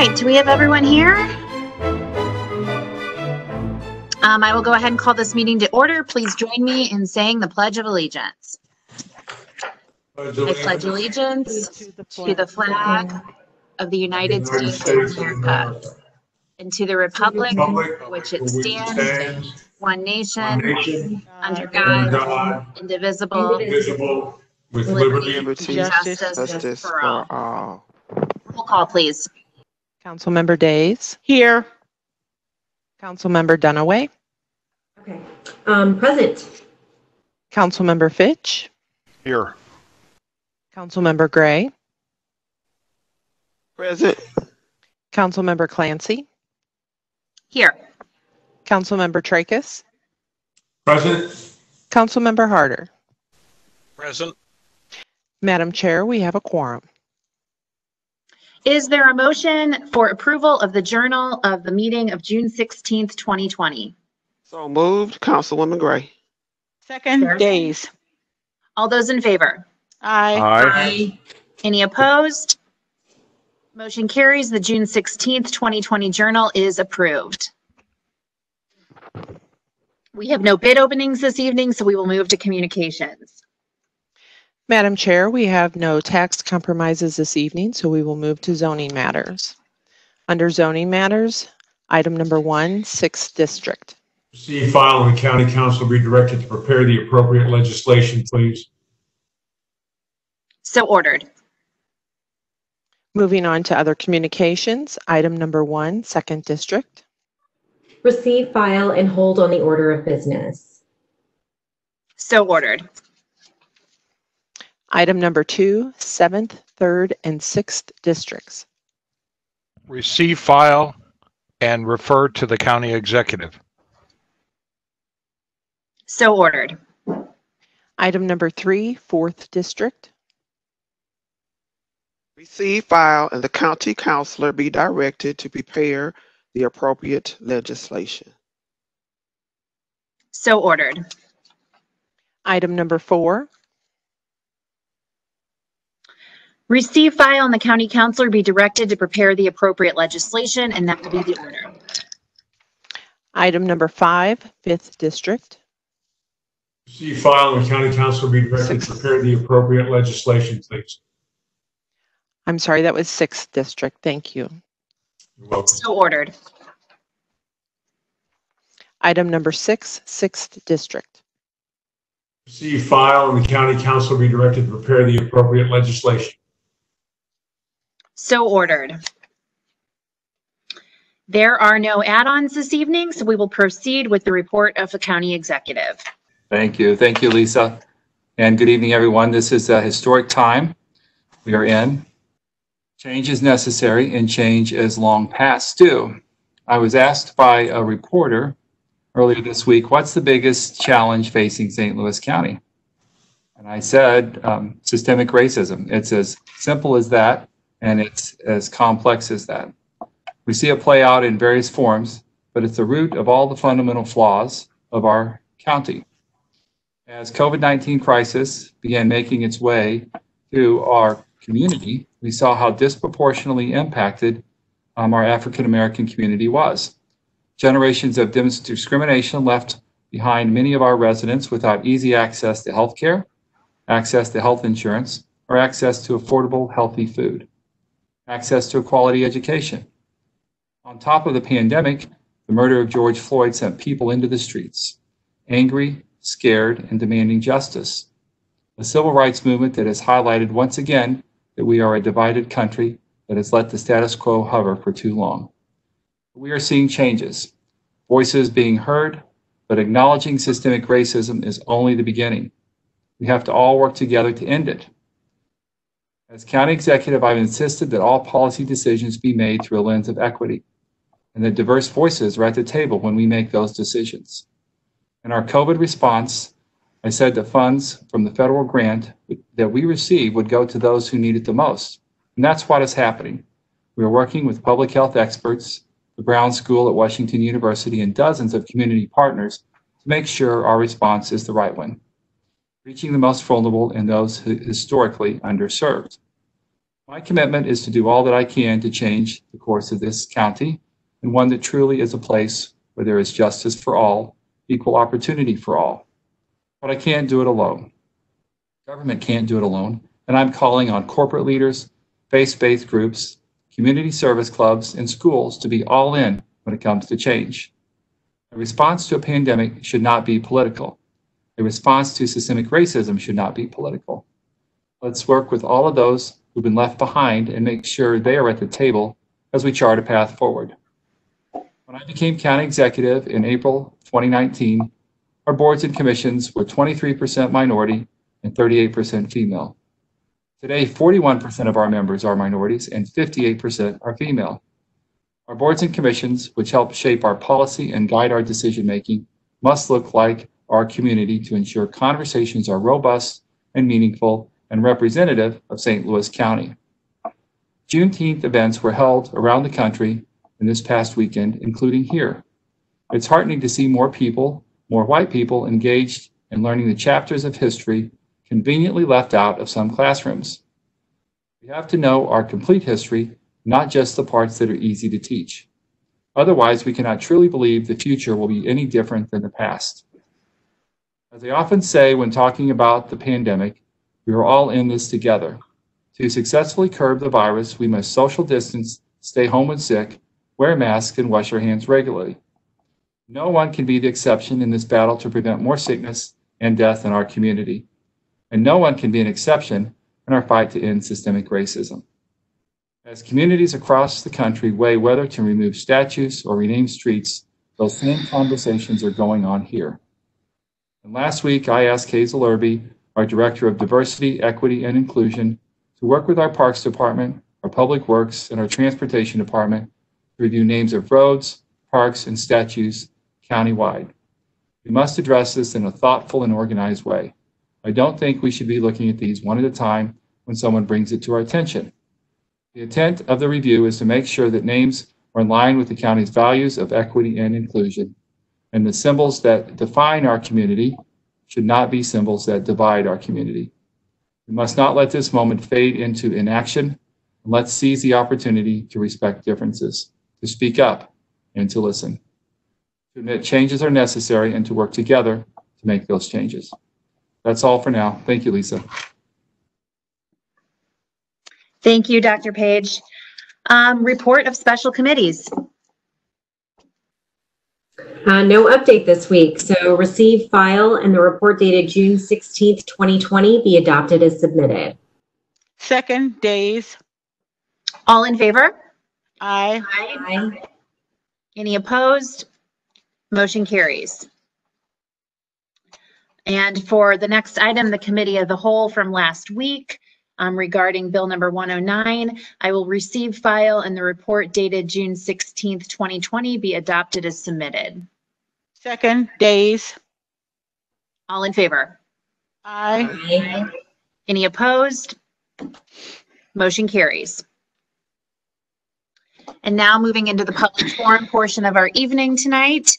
right, do we have everyone here? Um, I will go ahead and call this meeting to order. Please join me in saying the Pledge of Allegiance. I pledge allegiance to the flag of the United States of America and to the republic for which it stands, one nation, under God, indivisible, indivisible, with Liberty. liberty Liberty, Justice justice for for all. all. roll call, please. Councilmember Days, Here. Councilmember Dunaway, Okay, um, present. Councilmember Fitch, Here. Councilmember Gray, Present. Councilmember Clancy, Here. Councilmember Trakas, Present. Councilmember Harder. Present. Madam Chair, we have a quorum. Is there a motion for approval of the journal of the meeting of June 16th, 2020? So moved, Councilwoman Gray. Second, Days. All those in favor? Aye. Aye. Any opposed? Motion carries. The June 16th, 2020 journal is approved. We have no bid openings this evening, so we will move to communications. Madam Chair, we have no tax compromises this evening, so we will move to zoning matters. Under zoning matters, item number one, sixth district. Receive, file, and the county council be directed to prepare the appropriate legislation, please. So ordered. Moving on to other communications, item number one, second district. Receive, file, and hold on the order of business. So ordered. Item number two, seventh, third, and sixth districts. receive, file, and refer to the county executive. So ordered. Item number three, fourth district. Receive, file, and the county counselor be directed to prepare the appropriate legislation. So ordered. Item number four, Receive, file, and the county counselor be directed to prepare the appropriate legislation, and that will be the order. item number five, fifth district. Receive, file, and the county council be directed to prepare the appropriate legislation, please. I'm sorry, that was sixth district. Thank you. You're welcome. So ordered. Item number six, sixth district. Receive, file, and the county council be directed to prepare the appropriate legislation. So ordered. There are no add-ons this evening, so we will proceed with the report of the county executive. Thank you. Thank you, Lisa. And good evening, everyone. This is a historic time we are in. Change is necessary and change is long past due. I was asked by a reporter earlier this week, what's the biggest challenge facing St. Louis County? And I said, um, systemic racism. It's as simple as that, and it's as complex as that. We see it play out in various forms, but it's the root of all the fundamental flaws of our county. As COVID-19 crisis began making its way to our community, we saw how disproportionately impacted um, our African American community was. Generations of dis- discrimination left behind many of our residents without easy access to health care, access to health insurance, or access to affordable, healthy food, access to a quality education. On top of the pandemic, the murder of George Floyd sent people into the streets, angry, scared, and demanding justice. A civil rights movement that has highlighted once again that we are a divided country that has let the status quo hover for too long. We are seeing changes, voices being heard, but acknowledging systemic racism is only the beginning. We have to all work together to end it. As county executive, I've insisted that all policy decisions be made through a lens of equity and that diverse voices are at the table when we make those decisions. In our COVID response, I said that funds from the federal grant that we receive would go to those who need it the most. And that's what is happening. We are working with public health experts, the Brown School at Washington University, and dozens of community partners to make sure our response is the right one, reaching the most vulnerable and those historically underserved. My commitment is to do all that I can to change the course of this county and one that truly is a place where there is justice for all, equal opportunity for all. But I can't do it alone. Government can't do it alone, and I'm calling on corporate leaders, faith-based groups, community service clubs, and schools to be all in when it comes to change. A response to a pandemic should not be political. A response to systemic racism should not be political. Let's work with all of those who've been left behind and make sure they are at the table as we chart a path forward. When I became county executive in April 2019, our boards and commissions were 23% minority and 38% female. Today, 41% of our members are minorities and 58% are female. Our boards and commissions, which help shape our policy and guide our decision making, must look like our community to ensure conversations are robust and meaningful and representative of St. Louis County. Juneteenth events were held around the country in this past weekend, including here. It's heartening to see more people, more white people, engaged in learning the chapters of history conveniently left out of some classrooms. We have to know our complete history not just the parts that are easy to teach. Otherwise, we cannot truly believe the future will be any different than the past. As I often say when talking about the pandemic, we are all in this together. To successfully curb the virus, we must social distance, stay home when sick, wear masks, and wash our hands regularly. No one can be the exception in this battle to prevent more sickness and death in our community. And no one can be an exception in our fight to end systemic racism. As communities across the country weigh whether to remove statues or rename streets, those same conversations are going on here. And last week, I asked Hazel Erby, our Director of Diversity, Equity, and Inclusion, to work with our Parks Department, our Public Works, and our Transportation Department to review names of roads, parks, and statues countywide. We must address this in a thoughtful and organized way. I don't think we should be looking at these one at a time when someone brings it to our attention. The intent of the review is to make sure that names are in line with the county's values of equity and inclusion, and the symbols that define our community should not be symbols that divide our community. We must not let this moment fade into inaction, and let's seize the opportunity to respect differences, to speak up, and to listen, to admit changes are necessary, and to work together to make those changes. That's all for now. Thank you, Lisa. Thank you, Dr. Page. Um, report of special committees. Uh, no update this week, so receive, file, and the report dated June 16th, 2020 be adopted as submitted. Second, Days. All in favor? Aye. Aye. Any opposed? Motion carries. And for the next item, the committee of the whole from last week, um, regarding Bill number 109. I will receive, file, and the report dated June 16th, 2020 be adopted as submitted. Second, Days. All in favor? Aye. Aye. Any opposed? Motion carries. And now moving into the public forum portion of our evening tonight.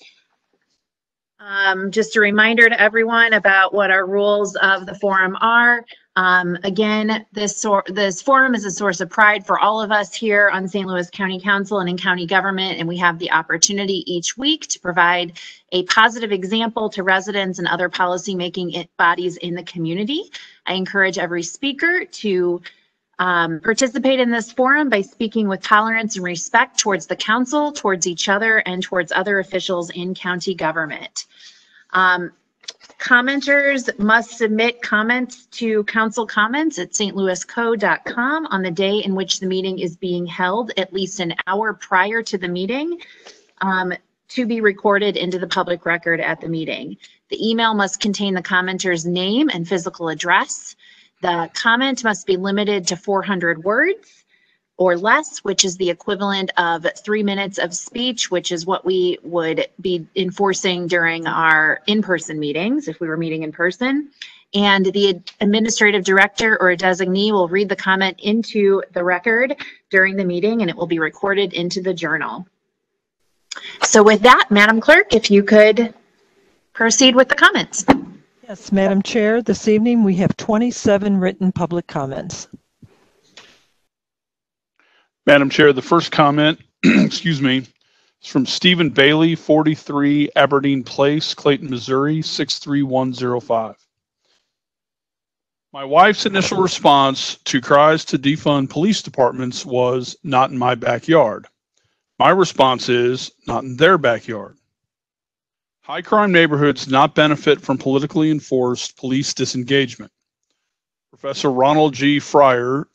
Um, just a reminder to everyone about what our rules of the forum are. Um, again, this sor- this forum is a source of pride for all of us here on St. Louis County Council and in county government, and we have the opportunity each week to provide a positive example to residents and other policymaking bodies in the community. I encourage every speaker to um, participate in this forum by speaking with tolerance and respect towards the council, towards each other, and towards other officials in county government. Um, Commenters must submit comments to council comments at stlouisco.com on the day in which the meeting is being held, at least an hour prior to the meeting, um, to be recorded into the public record at the meeting. The email must contain the commenter's name and physical address. The comment must be limited to 400 words or less, which is the equivalent of three minutes of speech, which is what we would be enforcing during our in-person meetings if we were meeting in person. And the administrative director or a designee will read the comment into the record during the meeting and it will be recorded into the journal. So with that, Madam Clerk, if you could proceed with the comments. Yes, Madam Chair, this evening we have 27 written public comments. Madam Chair, the first comment, excuse me, is from Stephen Bailey, 43 Aberdeen Place, Clayton, Missouri, 63105. My wife's initial response to cries to defund police departments was not in my backyard. My response is not in their backyard. High crime neighborhoods not benefit from politically enforced police disengagement. Professor Roland G. Fryer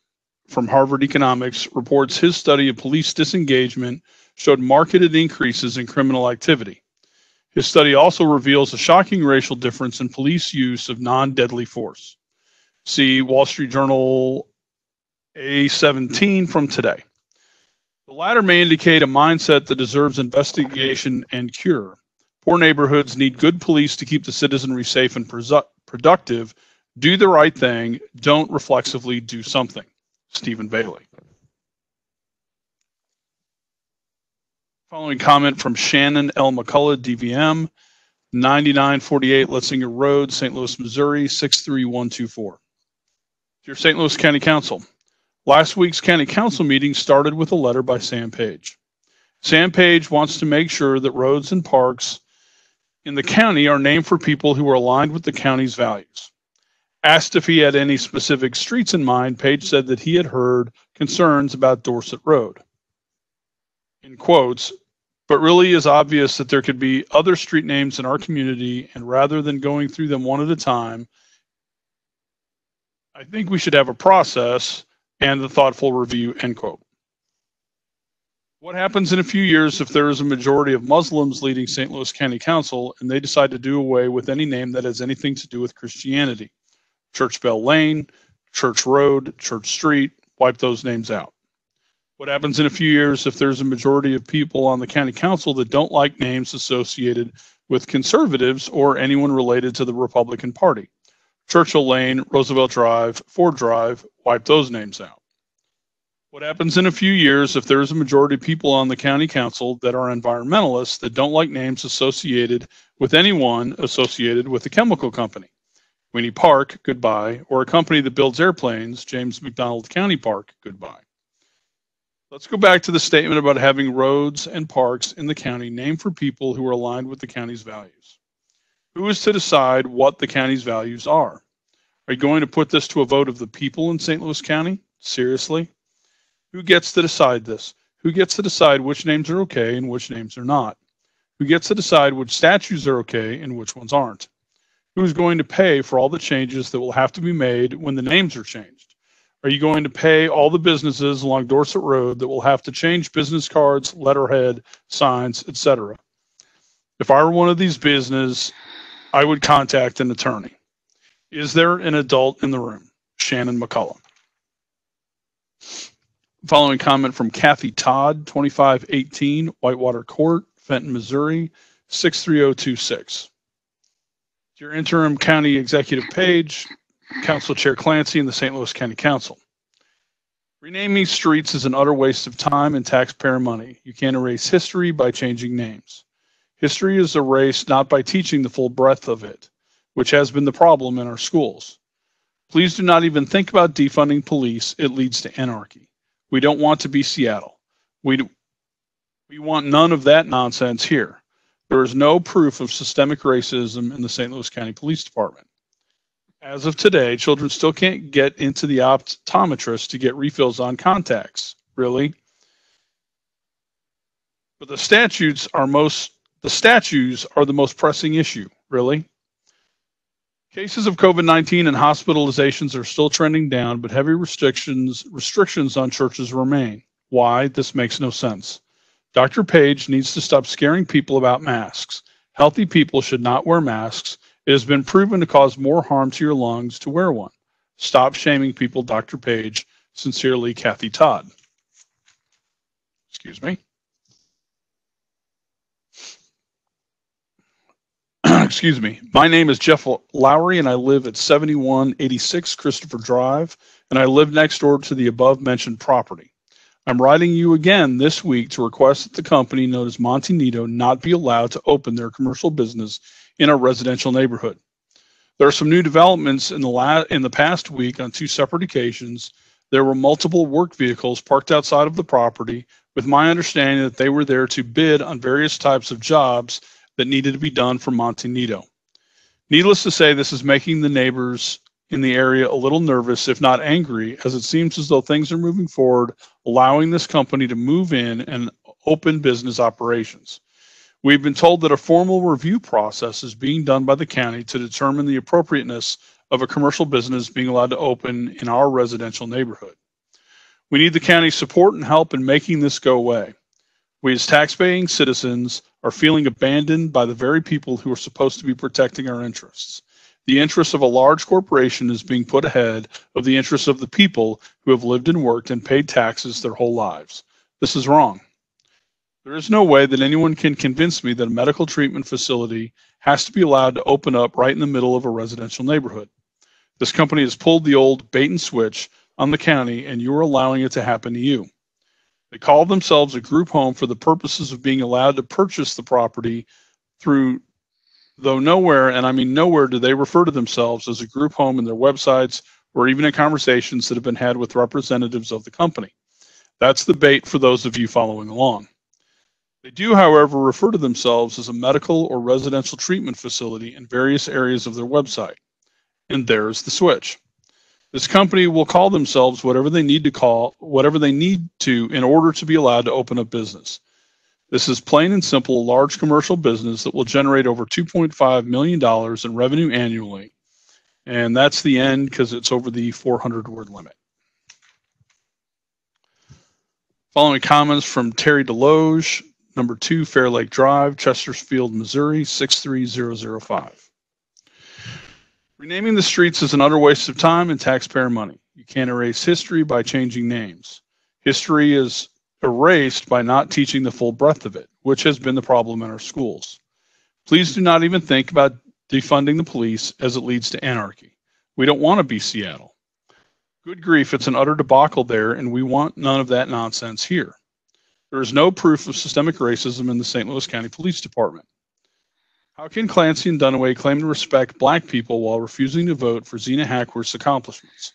from Harvard Economics reports his study of police disengagement showed marked increases in criminal activity. His study also reveals a shocking racial difference in police use of non deadly force. See Wall Street Journal A17 from today. The latter may indicate a mindset that deserves investigation and cure. Poor neighborhoods need good police to keep the citizenry safe and productive. Do the right thing. Don't reflexively do something. Stephen Bailey. Following comment from Shannon L. McCullough, DVM, 9948 Litzsinger Road, St. Louis, Missouri, 63124. Dear St. Louis County Council, last week's County Council meeting started with a letter by Sam Page. Sam Page wants to make sure that roads and parks in the county are named for people who are aligned with the county's values. Asked if he had any specific streets in mind, Page said that he had heard concerns about Dorsett Road. In quotes, but really is obvious that there could be other street names in our community, and rather than going through them one at a time, I think we should have a process and a thoughtful review, end quote. What happens in a few years if there is a majority of Muslims leading St. Louis County Council and they decide to do away with any name that has anything to do with Christianity? Church Bell Lane, Church Road, Church Street, wipe those names out. What happens in a few years if there's a majority of people on the county council that don't like names associated with conservatives or anyone related to the Republican Party? Churchill Lane, Roosevelt Drive, Ford Drive, wipe those names out. What happens in a few years if there is a majority of people on the county council that are environmentalists that don't like names associated with anyone associated with a chemical company? Queeny Park, goodbye, or a company that builds airplanes, James McDonnell County Park, goodbye. Let's go back to the statement about having roads and parks in the county named for people who are aligned with the county's values. Who is to decide what the county's values are? Are you going to put this to a vote of the people in St. Louis County? Seriously? Who gets to decide this? Who gets to decide which names are okay and which names are not? Who gets to decide which statues are okay and which ones aren't? Who's going to pay for all the changes that will have to be made when the names are changed? Are you going to pay all the businesses along Dorsett Road that will have to change business cards, letterhead, signs, etc.? If I were one of these business I would contact an attorney. Is there an adult in the room? Shannon McCullough. Following comment from Kathy Todd, 2518 Whitewater Court, Fenton, Missouri, 63026. Your interim county executive page, Council Chair Clancy and the St. Louis County Council. Renaming streets is an utter waste of time and taxpayer money. You can't erase history by changing names. History is erased not by teaching the full breadth of it, which has been the problem in our schools. Please do not even think about defunding police. It leads to anarchy. We don't want to be Seattle. We, we want none of that nonsense here. There is no proof of systemic racism in the St. Louis County Police Department. As of today, children still can't get into the optometrist to get refills on contacts. Really? But the statutes are most the statues are the most pressing issue, really. Cases of COVID-19 and hospitalizations are still trending down, but heavy restrictions restrictions on churches remain. Why? This makes no sense. Dr. Page needs to stop scaring people about masks. Healthy people should not wear masks. It has been proven to cause more harm to your lungs to wear one. Stop shaming people, Dr. Page. Sincerely, Kathy Todd. Excuse me. excuse me. My name is Jeff Lowry, and I live at 7186 Christopher Drive, and I live next door to the above mentioned property. I'm writing you again this week to request that the company known as Monte not be allowed to open their commercial business in a residential neighborhood. There are some new developments in the la- in the past week on two separate occasions There were multiple work vehicles parked outside of the property, with my understanding that they were there to bid on various types of jobs that needed to be done for Monte. Needless to say, this is making the neighbors in the area a little nervous, if not angry, as it seems as though things are moving forward, allowing this company to move in and open business operations. We've been told that a formal review process is being done by the county to determine the appropriateness of a commercial business being allowed to open in our residential neighborhood. We need the county's support and help in making this go away. We as taxpaying citizens are feeling abandoned by the very people who are supposed to be protecting our interests. The interests of a large corporation is being put ahead of the interests of the people who have lived and worked and paid taxes their whole lives. This is wrong. There is no way that anyone can convince me that a medical treatment facility has to be allowed to open up right in the middle of a residential neighborhood. This company has pulled the old bait and switch on the county, and you're allowing it to happen to you. They call themselves a group home for the purposes of being allowed to purchase the property through though nowhere, and I mean nowhere, do they refer to themselves as a group home in their websites or even in conversations that have been had with representatives of the company. That's the bait for those of you following along. They do, however, refer to themselves as a medical or residential treatment facility in various areas of their website. And there's the switch. This company will call themselves whatever they need to call, whatever they need to in order to be allowed to open a business. This is plain and simple a large commercial business that will generate over $2.5 million in revenue annually. And that's the end because it's over the 400 word limit. Following comments from Terry Deloge, number two, Fair Lake Drive, Chesterfield, Missouri, 63005. Renaming the streets is an utter waste of time and taxpayer money. You can't erase history by changing names. History is erased by not teaching the full breadth of it, which has been the problem in our schools. Please do not even think about defunding the police as it leads to anarchy. We don't want to be Seattle. Good grief, it's an utter debacle there, and we want none of that nonsense here. There is no proof of systemic racism in the St. Louis County Police Department. How can Clancy and Dunaway claim to respect black people while refusing to vote for Zena Hackworth's accomplishments?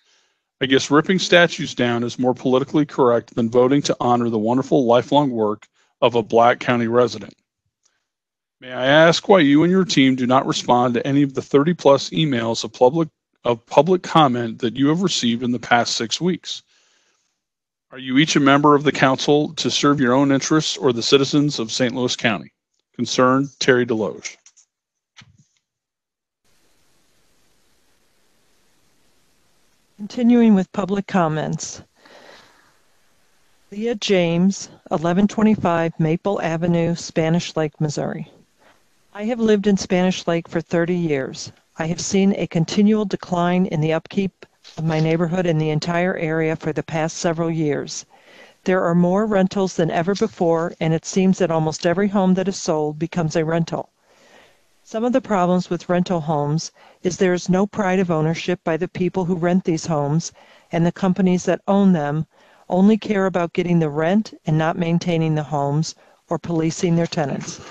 I guess ripping statues down is more politically correct than voting to honor the wonderful lifelong work of a Black County resident. May I ask why you and your team do not respond to any of the 30 plus emails of public of public comment that you have received in the past six weeks? Are you each a member of the council to serve your own interests or the citizens of St. Louis County? Concerned, Terry Deloge. Continuing with public comments. Leah James, 1125 Maple Avenue, Spanish Lake, Missouri. I have lived in Spanish Lake for 30 years. I have seen a continual decline in the upkeep of my neighborhood and the entire area for the past several years. There are more rentals than ever before, and it seems that almost every home that is sold becomes a rental. Some of the problems with rental homes is there is no pride of ownership by the people who rent these homes, and the companies that own them only care about getting the rent and not maintaining the homes or policing their tenants.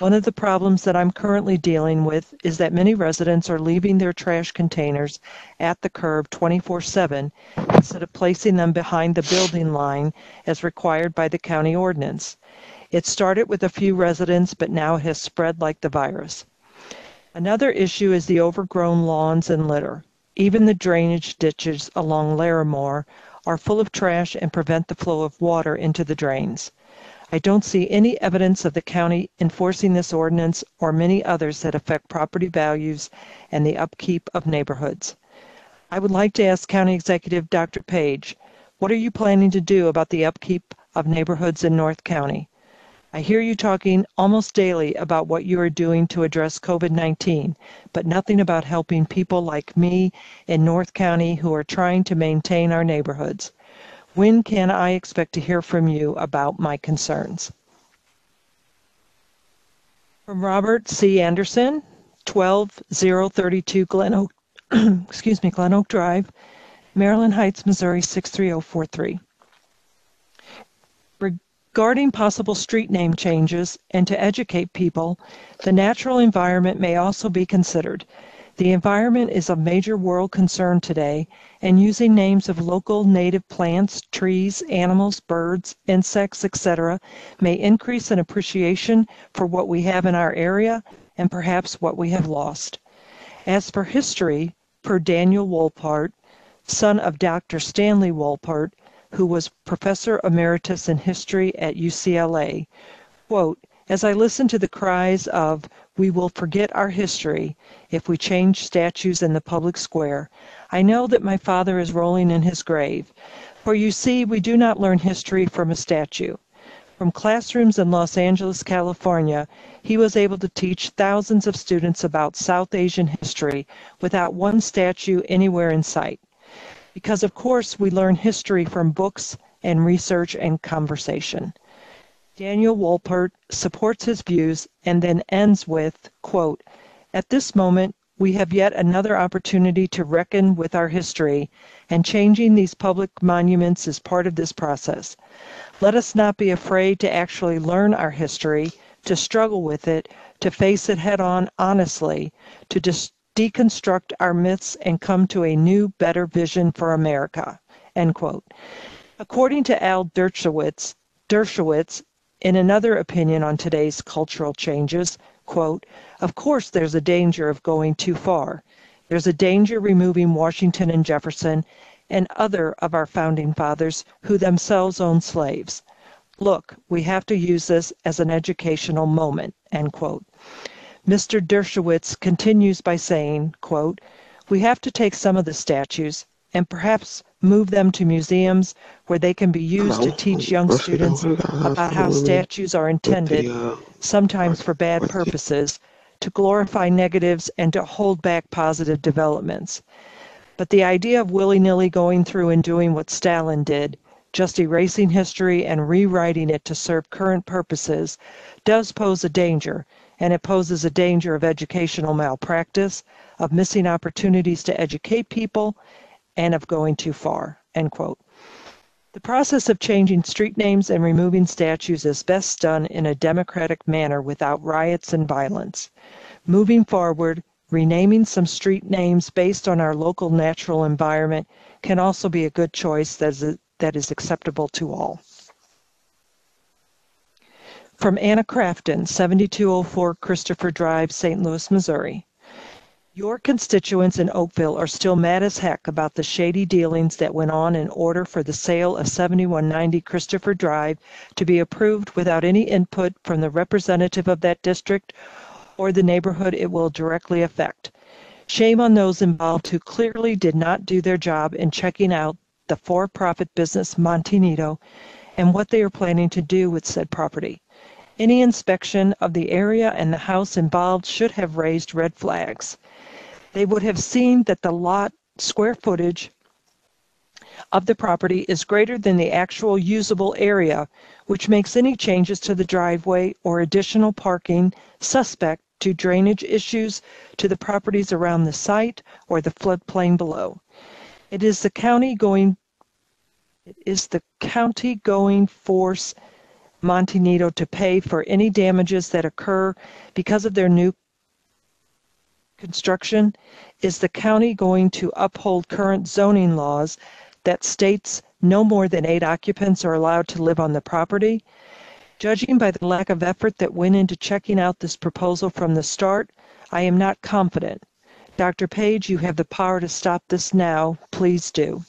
One of the problems that I'm currently dealing with is that many residents are leaving their trash containers at the curb 24 7 instead of placing them behind the building line as required by the county ordinance. It started with a few residents, but now it has spread like the virus. Another issue is the overgrown lawns and litter. Even the drainage ditches along Larimore are full of trash and prevent the flow of water into the drains. I don't see any evidence of the county enforcing this ordinance or many others that affect property values and the upkeep of neighborhoods. I would like to ask County Executive Dr. Page, what are you planning to do about the upkeep of neighborhoods in North County? I hear you talking almost daily about what you are doing to address COVID 19, but nothing about helping people like me in North County who are trying to maintain our neighborhoods. When can I expect to hear from you about my concerns? From Robert C. Anderson, 12032 Glen Oak, excuse me, Glen Oak Drive, Maryland Heights, Missouri 63043 regarding possible street name changes and to educate people, the natural environment may also be considered. The environment is a major world concern today, and using names of local native plants, trees, animals, birds, insects, etc., may increase an appreciation for what we have in our area and perhaps what we have lost. As for history, per Daniel Wolpert, son of Dr. Stanley Wolpert, who was professor emeritus in history at UCLA, quote, as I listen to the cries of, we will forget our history if we change statues in the public square, I know that my father is rolling in his grave. For you see, we do not learn history from a statue. From classrooms in Los Angeles, California, he was able to teach thousands of students about South Asian history without one statue anywhere in sight. Because, of course, we learn history from books and research and conversation. Daniel Wolpert supports his views and then ends with, quote, At this moment, we have yet another opportunity to reckon with our history, and changing these public monuments is part of this process. Let us not be afraid to actually learn our history, to struggle with it, to face it head on honestly, to dis- deconstruct our myths and come to a new, better vision for America. End quote. According to Al Dershowitz, Dershowitz, in another opinion on today's cultural changes, quote, of course there's a danger of going too far. There's a danger removing Washington and Jefferson and other of our founding fathers who themselves owned slaves. Look, we have to use this as an educational moment, end quote. Mr. Dershowitz continues by saying, quote, we have to take some of the statues and perhaps move them to museums where they can be used to teach young students about how statues are intended, sometimes for bad purposes, to glorify negatives and to hold back positive developments. But the idea of willy nilly going through and doing what Stalin did, just erasing history and rewriting it to serve current purposes, does pose a danger, and it poses a danger of educational malpractice, of missing opportunities to educate people, and of going too far, end quote. The process of changing street names and removing statues is best done in a democratic manner without riots and violence. Moving forward, renaming some street names based on our local natural environment can also be a good choice that is, that is acceptable to all. From Anna Crafton, 7204 Christopher Drive, St. Louis, Missouri. Your constituents in Oakville are still mad as heck about the shady dealings that went on in order for the sale of 7190 Christopher Drive to be approved without any input from the representative of that district or the neighborhood it will directly affect. Shame on those involved who clearly did not do their job in checking out the for-profit business Monte Nido and what they are planning to do with said property. Any inspection of the area and the house involved should have raised red flags they would have seen that the lot square footage of the property is greater than the actual usable area, which makes any changes to the driveway or additional parking suspect to drainage issues to the properties around the site or the floodplain below. It is the county going it is the county going force Monte Nido to pay for any damages that occur because of their new construction, is the county going to uphold current zoning laws that states no more than eight occupants are allowed to live on the property? Judging by the lack of effort that went into checking out this proposal from the start, I am not confident. Dr. Page, you have the power to stop this now. Please do.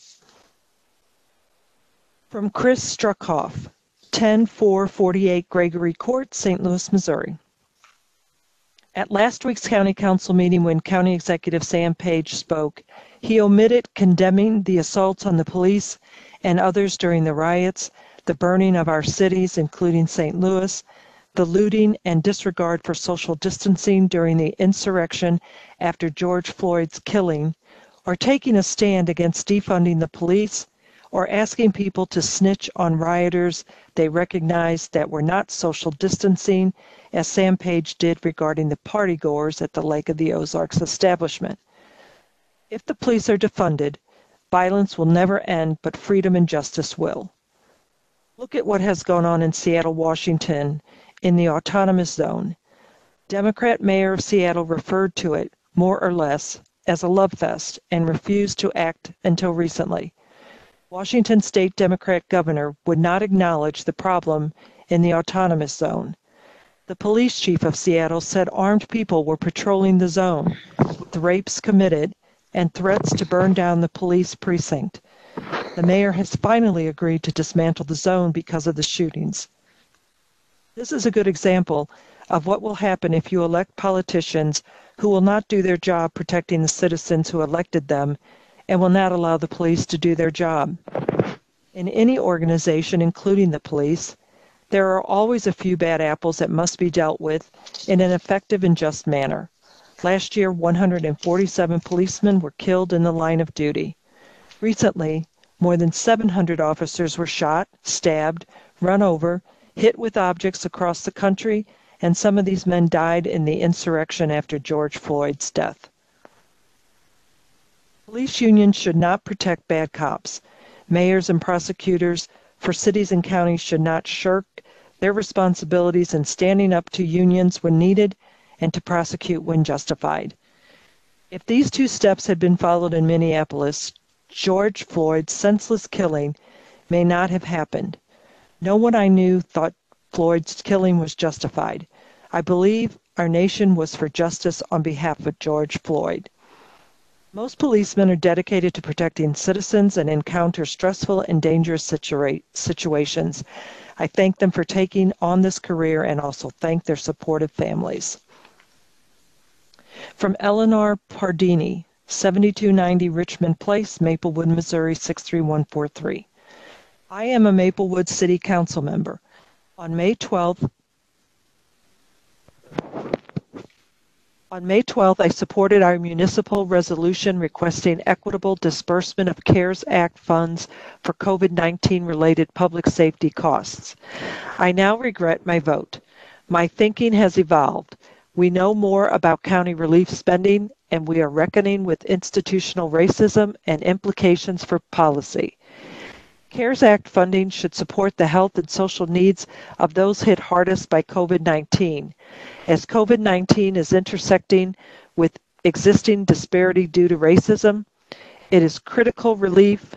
From Chris Struckhoff, 10448 Gregory Court, St. Louis, Missouri. At last week's County Council meeting, when County Executive Sam Page spoke, he omitted condemning the assaults on the police and others during the riots, the burning of our cities, including St. Louis, the looting and disregard for social distancing during the insurrection after George Floyd's killing, or taking a stand against defunding the police, or asking people to snitch on rioters they recognized that were not social distancing, as Sam Page did regarding the partygoers at the Lake of the Ozarks establishment. If the police are defunded, violence will never end, but freedom and justice will. Look at what has gone on in Seattle, Washington, in the autonomous zone. Democrat mayor of Seattle referred to it more or less, as a love fest and refused to act until recently. Washington State Democrat governor would not acknowledge the problem in the autonomous zone. The police chief of Seattle said armed people were patrolling the zone, with rapes committed and threats to burn down the police precinct. The mayor has finally agreed to dismantle the zone because of the shootings. This is a good example of what will happen if you elect politicians who will not do their job protecting the citizens who elected them and will not allow the police to do their job. In any organization, including the police, there are always a few bad apples that must be dealt with in an effective and just manner. Last year, 147 policemen were killed in the line of duty. Recently, more than 700 officers were shot, stabbed, run over, hit with objects across the country, and some of these men died in the insurrection after George Floyd's death. Police unions should not protect bad cops. Mayors and prosecutors for cities and counties should not shirk their responsibilities in standing up to unions when needed and to prosecute when justified. If these two steps had been followed in Minneapolis, George Floyd's senseless killing may not have happened. No one I knew thought Floyd's killing was justified. I believe our nation was for justice on behalf of George Floyd. Most policemen are dedicated to protecting citizens and encounter stressful and dangerous situa- situations. I thank them for taking on this career and also thank their supportive families. From Eleanor Pardini, 7290 Richmond Place, Maplewood, Missouri 63143. I am a Maplewood City Council member. On May 12th, On May 12th, I supported our municipal resolution requesting equitable disbursement of CARES Act funds for COVID-19 related public safety costs. I now regret my vote. My thinking has evolved. We know more about county relief spending and we are reckoning with institutional racism and implications for policy. CARES Act funding should support the health and social needs of those hit hardest by COVID 19. As COVID 19 is intersecting with existing disparity due to racism, it is critical relief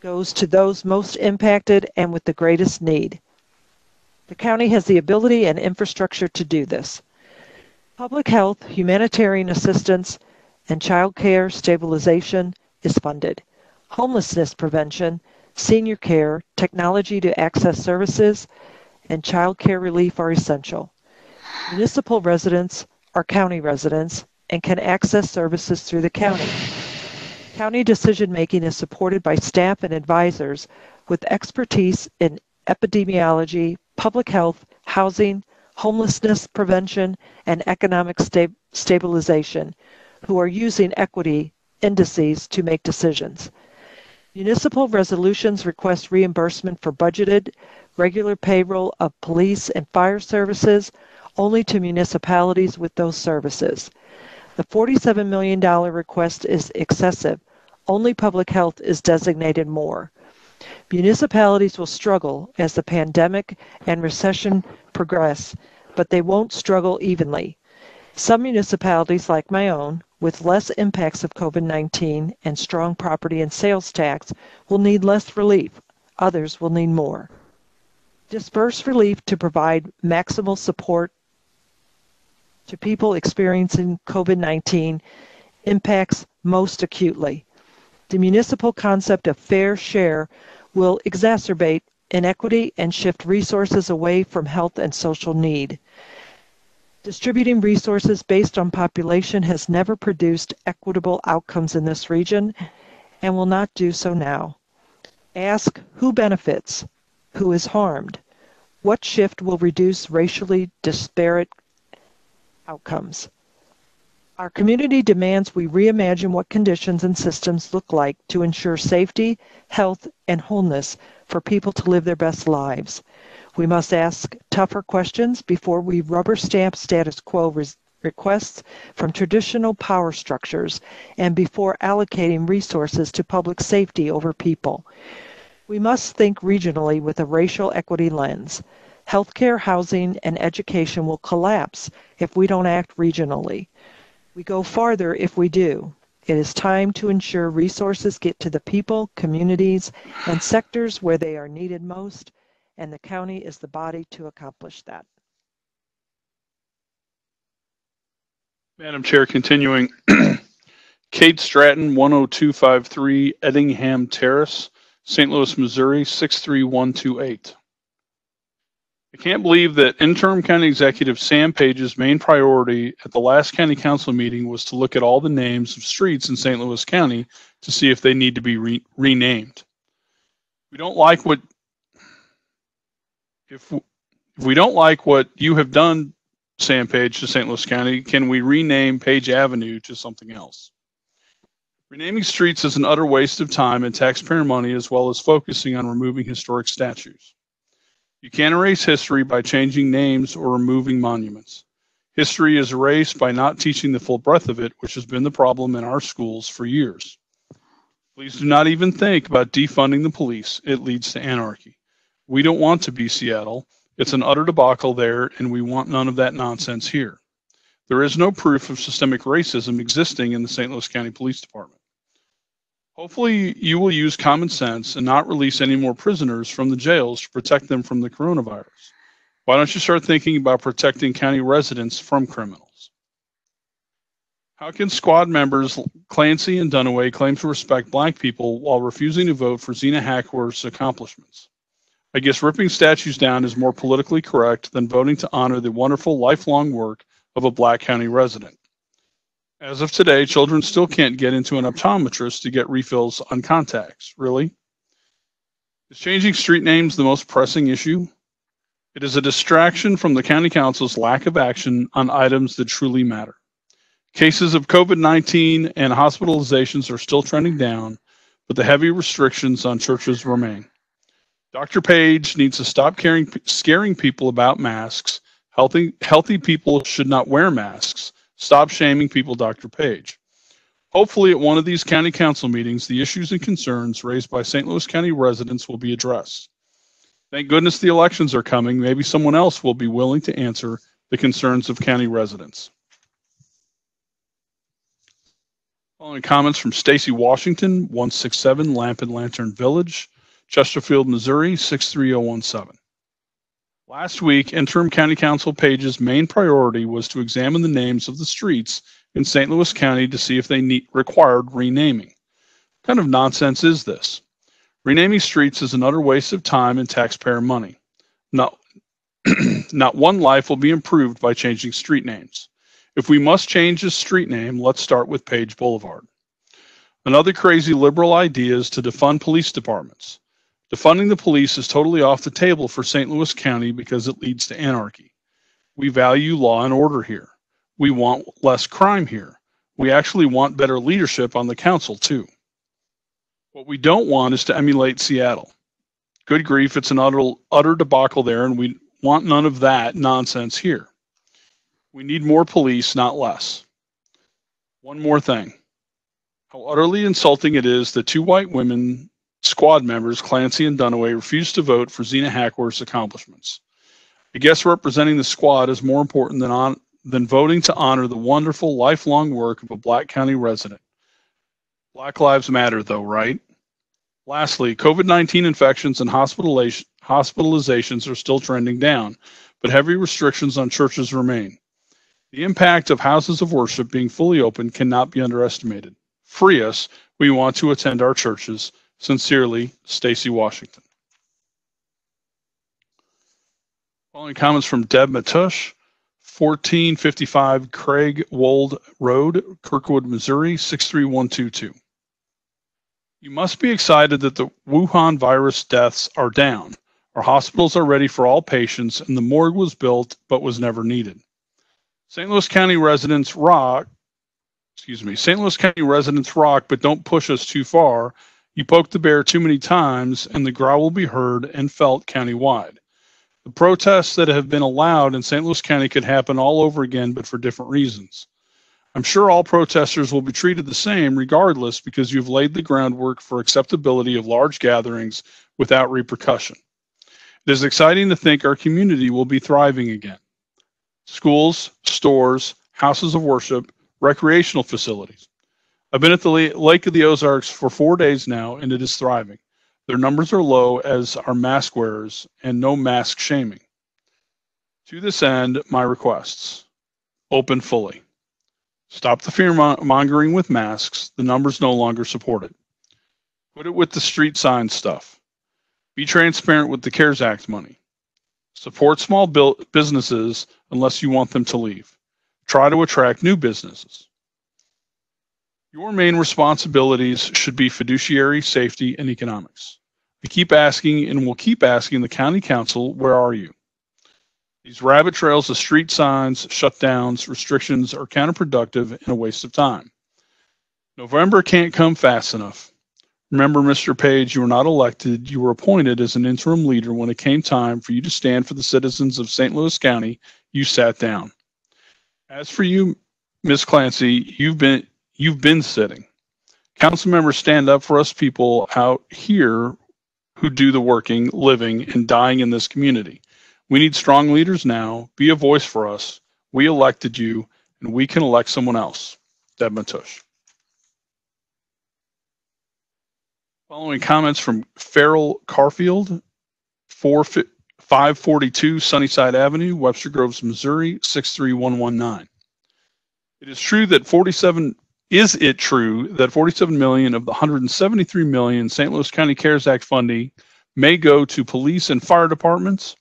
goes to those most impacted and with the greatest need. The county has the ability and infrastructure to do this. Public health, humanitarian assistance, and child care stabilization is funded homelessness prevention, senior care, technology to access services, and child care relief are essential. Municipal residents are county residents and can access services through the county. County decision making is supported by staff and advisors with expertise in epidemiology, public health, housing, homelessness prevention, and economic sta- stabilization, who are using equity indices to make decisions. Municipal resolutions request reimbursement for budgeted regular payroll of police and fire services only to municipalities with those services. The $47 million request is excessive. Only public health is designated more. Municipalities will struggle as the pandemic and recession progress, but they won't struggle evenly. Some municipalities, like my own, with less impacts of COVID 19 and strong property and sales tax, will need less relief. Others will need more. Disperse relief to provide maximal support to people experiencing COVID 19 impacts most acutely. The municipal concept of fair share will exacerbate inequity and shift resources away from health and social need. Distributing resources based on population has never produced equitable outcomes in this region and will not do so now. Ask who benefits, who is harmed, what shift will reduce racially disparate outcomes. Our community demands we reimagine what conditions and systems look like to ensure safety, health, and wholeness for people to live their best lives. We must ask tougher questions before we rubber stamp status quo requests from traditional power structures and before allocating resources to public safety over people. We must think regionally with a racial equity lens. Healthcare, housing, and education will collapse if we don't act regionally. We go farther if we do. It is time to ensure resources get to the people, communities, and sectors where they are needed most, and the county is the body to accomplish that. Madam Chair, continuing. Kate Stratton, 10253 Eddingham Terrace, St. Louis, Missouri, 63128. I can't believe that interim county executive Sam Page's main priority at the last county council meeting was to look at all the names of streets in St. Louis County to see if they need to be re- renamed. We don't like what if if we don't like what you have done, Sam Page, to St. Louis County, can we rename Page Avenue to something else? Renaming streets is an utter waste of time and taxpayer money, as well as focusing on removing historic statues. You can't erase history by changing names or removing monuments. History is erased by not teaching the full breadth of it, which has been the problem in our schools for years. Please do not even think about defunding the police. It leads to anarchy. We don't want to be Seattle. It's an utter debacle there, and we want none of that nonsense here. There is no proof of systemic racism existing in the St. Louis County Police Department. Hopefully, you will use common sense and not release any more prisoners from the jails to protect them from the coronavirus. Why don't you start thinking about protecting county residents from criminals? How can squad members Clancy and Dunaway claim to respect black people while refusing to vote for Zena Hackworth's accomplishments? I guess ripping statues down is more politically correct than voting to honor the wonderful lifelong work of a black county resident. As of today, children still can't get into an optometrist to get refills on contacts. Really? Is changing street names the most pressing issue? It is a distraction from the county council's lack of action on items that truly matter. Cases of COVID 19 and hospitalizations are still trending down, but the heavy restrictions on churches remain. Dr. Page needs to stop caring, scaring people about masks. Healthy, healthy people should not wear masks. Stop shaming people, Dr. Page. Hopefully, at one of these county council meetings, the issues and concerns raised by St. Louis County residents will be addressed. Thank goodness the elections are coming. Maybe someone else will be willing to answer the concerns of county residents. Following comments from Stacy Washington, 167 Lamp and Lantern Village, Chesterfield, Missouri, 63017. Last week, interim county council Page's main priority was to examine the names of the streets in St. Louis County to see if they need, required renaming. What kind of nonsense is this? Renaming streets is an utter waste of time and taxpayer money. Not, not one life will be improved by changing street names. If we must change a street name, let's start with Page Boulevard. Another crazy liberal idea is to defund police departments. Defunding the police is totally off the table for St. Louis County because it leads to anarchy. We value law and order here. We want less crime here. We actually want better leadership on the council, too. What we don't want is to emulate Seattle. Good grief, it's an utter, utter debacle there, and we want none of that nonsense here. We need more police, not less. One more thing. How utterly insulting it is that two white women, squad members, Clancy and Dunaway, refused to vote for Zena Hackworth's accomplishments. I guess representing the squad is more important than, on, than voting to honor the wonderful lifelong work of a Black County resident. Black Lives Matter, though, right? Lastly, COVID 19 infections and hospitalizations are still trending down, but heavy restrictions on churches remain. The impact of houses of worship being fully open cannot be underestimated. Free us. We want to attend our churches. Sincerely, Stacy Washington. Following comments from Deb Matush, 1455 Craig Wold Road, Kirkwood, Missouri, 63122. You must be excited that the Wuhan virus deaths are down. Our hospitals are ready for all patients, and the morgue was built but was never needed. St. Louis County residents rock, excuse me, St. Louis County residents rock, but don't push us too far. You poke the bear too many times, and the growl will be heard and felt countywide. The protests that have been allowed in St. Louis County could happen all over again, but for different reasons. I'm sure all protesters will be treated the same regardless because you've laid the groundwork for acceptability of large gatherings without repercussion. It is exciting to think our community will be thriving again. Schools, stores, houses of worship, recreational facilities. I've been at the Lake of the Ozarks for four days now, and it is thriving. Their numbers are low, as are mask wearers, and no mask shaming. To this end, my requests open fully. Stop the fear mongering with masks. The numbers no longer support it. Put it with the street sign stuff. Be transparent with the CARES Act money. Support small businesses unless you want them to leave. Try to attract new businesses. Your main responsibilities should be fiduciary, safety, and economics. I keep asking and will keep asking the county council, where are you? These rabbit trails of street signs, shutdowns, restrictions are counterproductive and a waste of time. November can't come fast enough. Remember, Mr. Page, you were not elected, you were appointed as an interim leader when it came time for you to stand for the citizens of St. Louis County, you sat down. As for you, Ms. Clancy, you've been you've been sitting. Council members stand up for us people out here who do the working, living, and dying in this community. We need strong leaders now. Be a voice for us. We elected you, and we can elect someone else. Deb Matush. Following comments from Farrell Carfield, 4, 542 Sunnyside Avenue, Webster Groves, Missouri, 63119. It is true that 47 is it true that 47 million of the 173 million St. Louis County CARES Act funding may go to police and fire departments?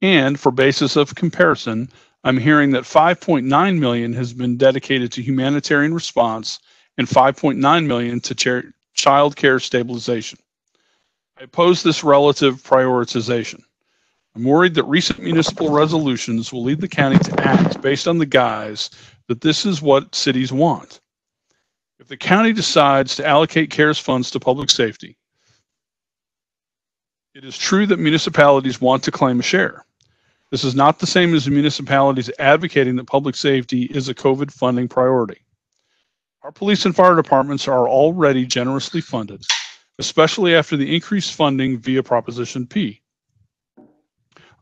And for basis of comparison, I'm hearing that 5.9 million has been dedicated to humanitarian response and 5.9 million to char- child care stabilization. I oppose this relative prioritization. I'm worried that recent municipal resolutions will lead the county to act based on the guise that this is what cities want. If the county decides to allocate CARES funds to public safety, it is true that municipalities want to claim a share. This is not the same as municipalities advocating that public safety is a COVID funding priority. Our police and fire departments are already generously funded, especially after the increased funding via Proposition P.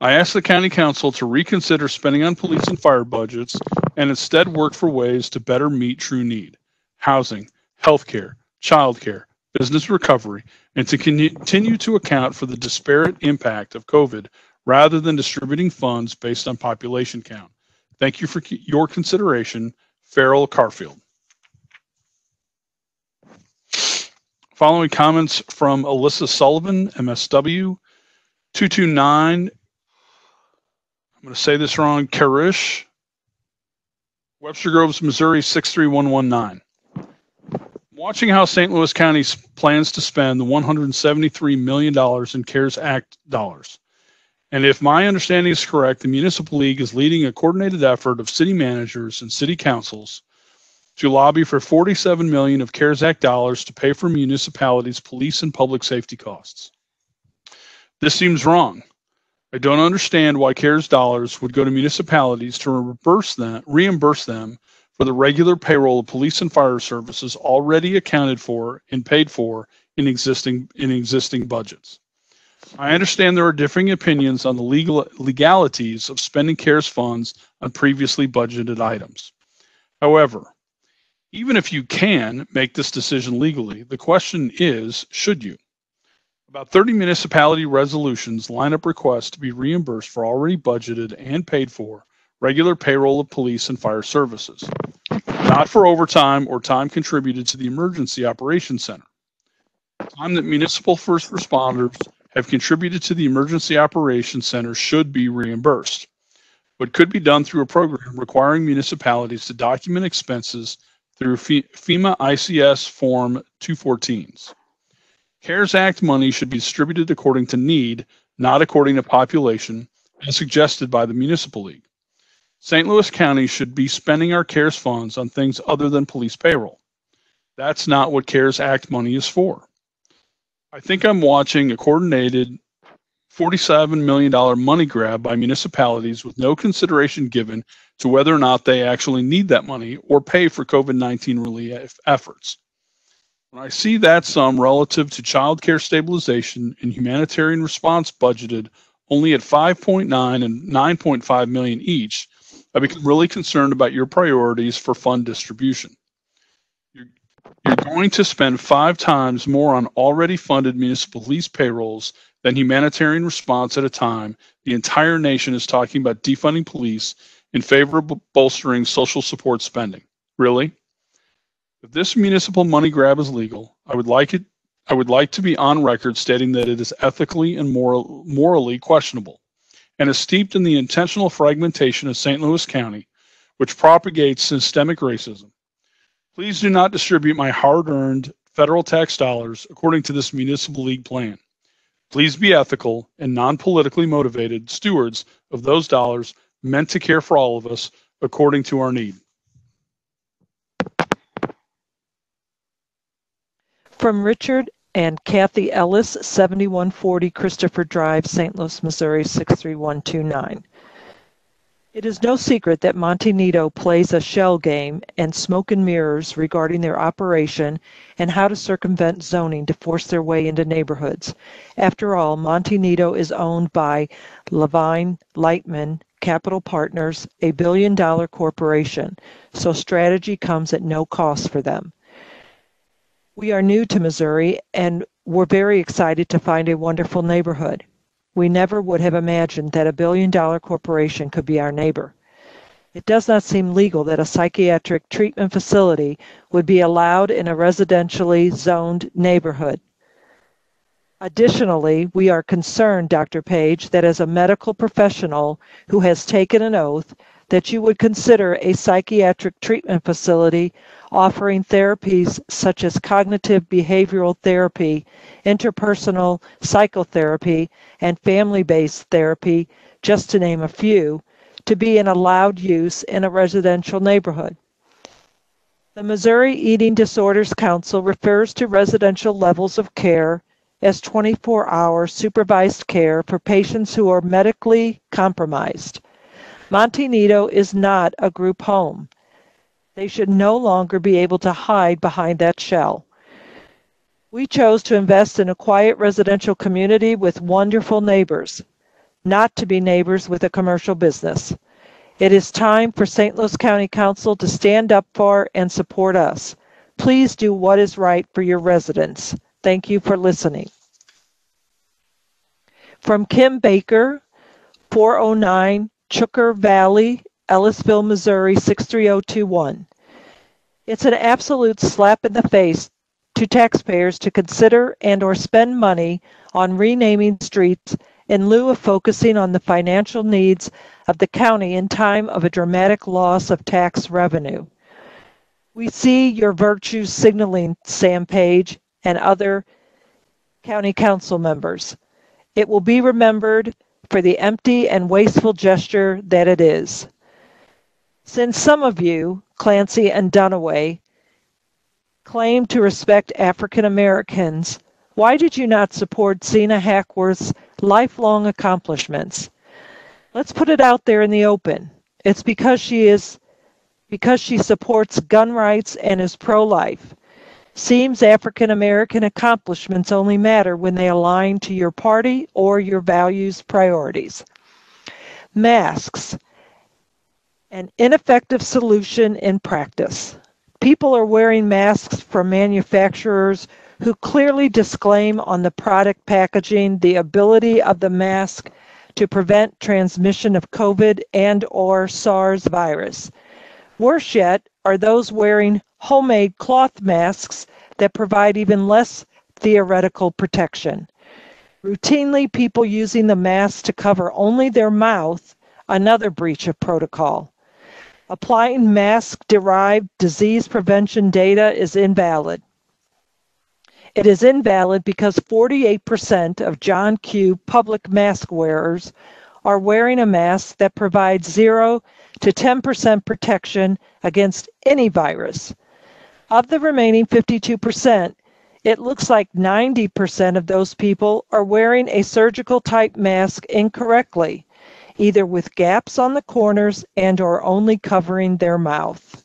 I ask the county council to reconsider spending on police and fire budgets and instead work for ways to better meet true need housing, healthcare, childcare, business recovery, and to continue to account for the disparate impact of COVID rather than distributing funds based on population count. Thank you for your consideration, Farrell Carfield. Following comments from Alyssa Sullivan, MSW, 229, I'm going to say this wrong, Karish, Webster Groves, Missouri, 63119. Watching how St. Louis County plans to spend the $173 million in CARES Act dollars. And if my understanding is correct, the Municipal League is leading a coordinated effort of city managers and city councils to lobby for 47 million of CARES Act dollars to pay for municipalities' police and public safety costs. This seems wrong. I don't understand why CARES dollars would go to municipalities to reimburse them, reimburse them for the regular payroll of police and fire services already accounted for and paid for in existing in existing budgets. I understand there are differing opinions on the legal legalities of spending CARES funds on previously budgeted items. However, even if you can make this decision legally, the question is, should you? About 30 municipality resolutions line up requests to be reimbursed for already budgeted and paid for regular payroll of police and fire services, not for overtime or time contributed to the Emergency Operations Center. Time that municipal first responders have contributed to the Emergency Operations Center should be reimbursed, but could be done through a program requiring municipalities to document expenses through FEMA ICS Form 214s. CARES Act money should be distributed according to need, not according to population, as suggested by the Municipal League. St. Louis County should be spending our CARES funds on things other than police payroll. That's not what CARES Act money is for. I think I'm watching a coordinated $47 million money grab by municipalities with no consideration given to whether or not they actually need that money or pay for COVID 19 relief efforts. When I see that sum relative to child care stabilization and humanitarian response budgeted only at 5.9 and 9.5 million each, I become really concerned about your priorities for fund distribution. You're, you're going to spend five times more on already funded municipal police payrolls than humanitarian response at a time the entire nation is talking about defunding police in favor of bolstering social support spending. Really? If this municipal money grab is legal, I would like it I would like to be on record stating that it is ethically and moral, morally questionable and is steeped in the intentional fragmentation of St. Louis County, which propagates systemic racism. Please do not distribute my hard earned federal tax dollars according to this municipal league plan. Please be ethical and non politically motivated stewards of those dollars meant to care for all of us according to our need. From Richard and Kathy Ellis, 7140 Christopher Drive, St. Louis, Missouri 63129. It is no secret that Monte Nido plays a shell game and smoke and mirrors regarding their operation and how to circumvent zoning to force their way into neighborhoods. After all, Monte Nido is owned by Levine Leichtman Capital Partners, a billion dollar corporation, so strategy comes at no cost for them. We are new to Missouri and we're very excited to find a wonderful neighborhood. We never would have imagined that a billion dollar corporation could be our neighbor. It does not seem legal that a psychiatric treatment facility would be allowed in a residentially zoned neighborhood. Additionally, we are concerned, Dr. Page, that as a medical professional who has taken an oath, that you would consider a psychiatric treatment facility offering therapies such as cognitive behavioral therapy, interpersonal psychotherapy, and family based therapy, just to name a few, to be in allowed use in a residential neighborhood. The Missouri Eating Disorders Council refers to residential levels of care as 24 hour supervised care for patients who are medically compromised. Monte Nido is not a group home. They should no longer be able to hide behind that shell. We chose to invest in a quiet residential community with wonderful neighbors, not to be neighbors with a commercial business. It is time for St. Louis County Council to stand up for and support us. Please do what is right for your residents. Thank you for listening. From Kim Baker, 409 Chukar Valley, Ellisville, Missouri 63021. It's an absolute slap in the face to taxpayers to consider and or spend money on renaming streets in lieu of focusing on the financial needs of the county in time of a dramatic loss of tax revenue. We see your virtue signaling, Sam Page and other county council members. It will be remembered for the empty and wasteful gesture that it is. Since some of you, Clancy and Dunaway, claim to respect African Americans, why did you not support Zena Hackworth's lifelong accomplishments? Let's put it out there in the open. It's because she is because she supports gun rights and is pro-life. Seems African American accomplishments only matter when they align to your party or your values priorities. Masks an ineffective solution in practice. People are wearing masks from manufacturers who clearly disclaim on the product packaging the ability of the mask to prevent transmission of COVID and or SARS virus. Worse yet are those wearing homemade cloth masks that provide even less theoretical protection. Routinely, people using the mask to cover only their mouth, another breach of protocol. Applying mask-derived disease prevention data is invalid. It is invalid because 48% of John Q public mask wearers are wearing a mask that provides 0 to 10% protection against any virus. Of the remaining 52%, it looks like 90% of those people are wearing a surgical type mask incorrectly either with gaps on the corners and or only covering their mouth.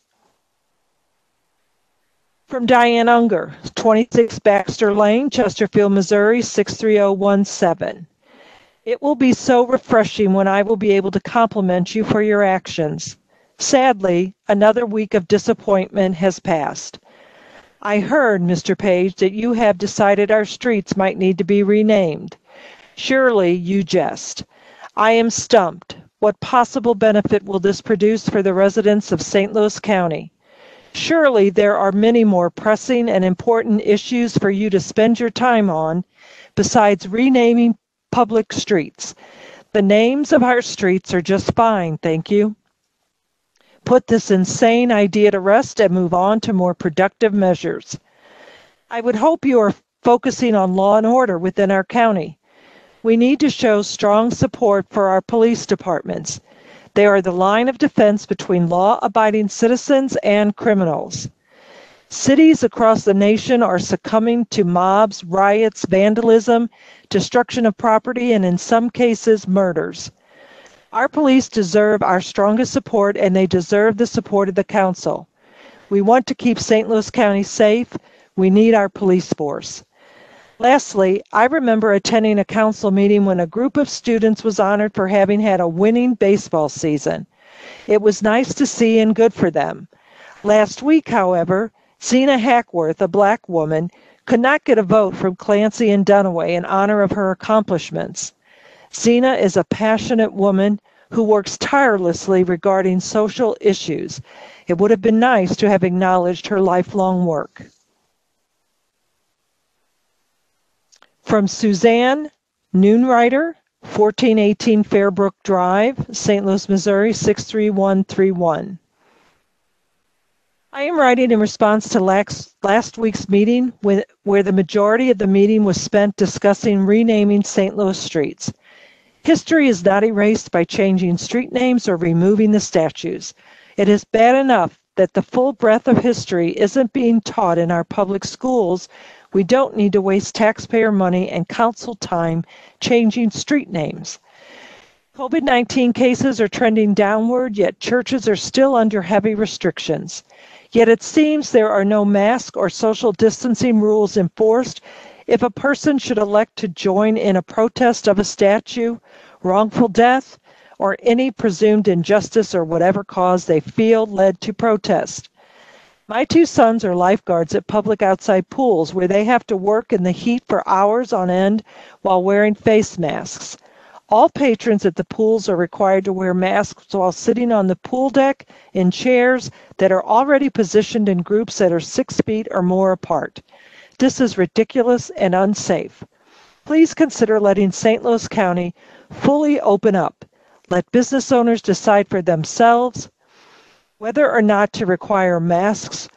From Diane Unger, 26 Baxter Lane, Chesterfield, Missouri 63017. It will be so refreshing when I will be able to compliment you for your actions. Sadly, another week of disappointment has passed. I heard, Mr. Page, that you have decided our streets might need to be renamed. Surely you jest. I am stumped. What possible benefit will this produce for the residents of St. Louis County? Surely there are many more pressing and important issues for you to spend your time on besides renaming public streets. The names of our streets are just fine, thank you. Put this insane idea to rest and move on to more productive measures. I would hope you are focusing on law and order within our county. We need to show strong support for our police departments. They are the line of defense between law abiding citizens and criminals. Cities across the nation are succumbing to mobs, riots, vandalism, destruction of property, and in some cases, murders. Our police deserve our strongest support and they deserve the support of the council. We want to keep St. Louis County safe. We need our police force. Lastly, I remember attending a council meeting when a group of students was honored for having had a winning baseball season. It was nice to see and good for them. Last week, however, Zena Hackworth, a black woman, could not get a vote from Clancy and Dunaway in honor of her accomplishments. Zena is a passionate woman who works tirelessly regarding social issues. It would have been nice to have acknowledged her lifelong work. From Suzanne Noonwriter, 1418 Fairbrook Drive, St. Louis, Missouri 63131. I am writing in response to last, last week's meeting with, where the majority of the meeting was spent discussing renaming St. Louis streets. History is not erased by changing street names or removing the statues. It is bad enough that the full breadth of history isn't being taught in our public schools. We don't need to waste taxpayer money and council time changing street names. COVID 19 cases are trending downward, yet churches are still under heavy restrictions. Yet it seems there are no mask or social distancing rules enforced if a person should elect to join in a protest of a statue, wrongful death, or any presumed injustice or whatever cause they feel led to protest. My two sons are lifeguards at public outside pools where they have to work in the heat for hours on end while wearing face masks. All patrons at the pools are required to wear masks while sitting on the pool deck in chairs that are already positioned in groups that are six feet or more apart. This is ridiculous and unsafe. Please consider letting St. Louis County fully open up. Let business owners decide for themselves whether or not to require masks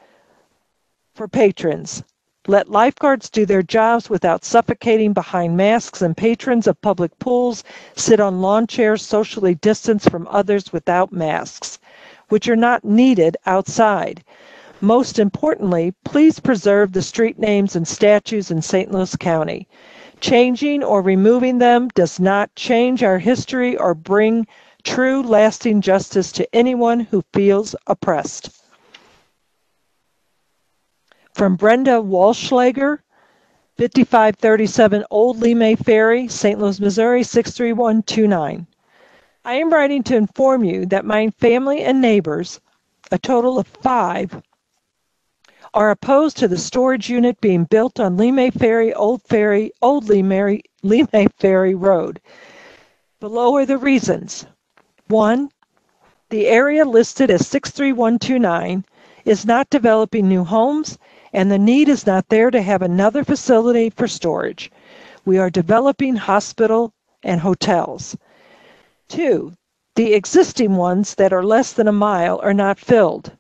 for patrons. Let lifeguards do their jobs without suffocating behind masks, and patrons of public pools sit on lawn chairs socially distanced from others without masks, which are not needed outside. Most importantly, please preserve the street names and statues in St. Louis County. Changing or removing them does not change our history or bring true, lasting justice to anyone who feels oppressed. From Brenda Walschlager, 5537 Old Lemay Ferry, St. Louis, Missouri 63129. I am writing to inform you that my family and neighbors, a total of five, are opposed to the storage unit being built on Lemay Ferry, Old Ferry, Old Lemay, Lemay Ferry Road. Below are the reasons. One, the area listed as 63129 is not developing new homes and the need is not there to have another facility for storage. We are developing hospital and hotels. Two, the existing ones that are less than a mile are not filled.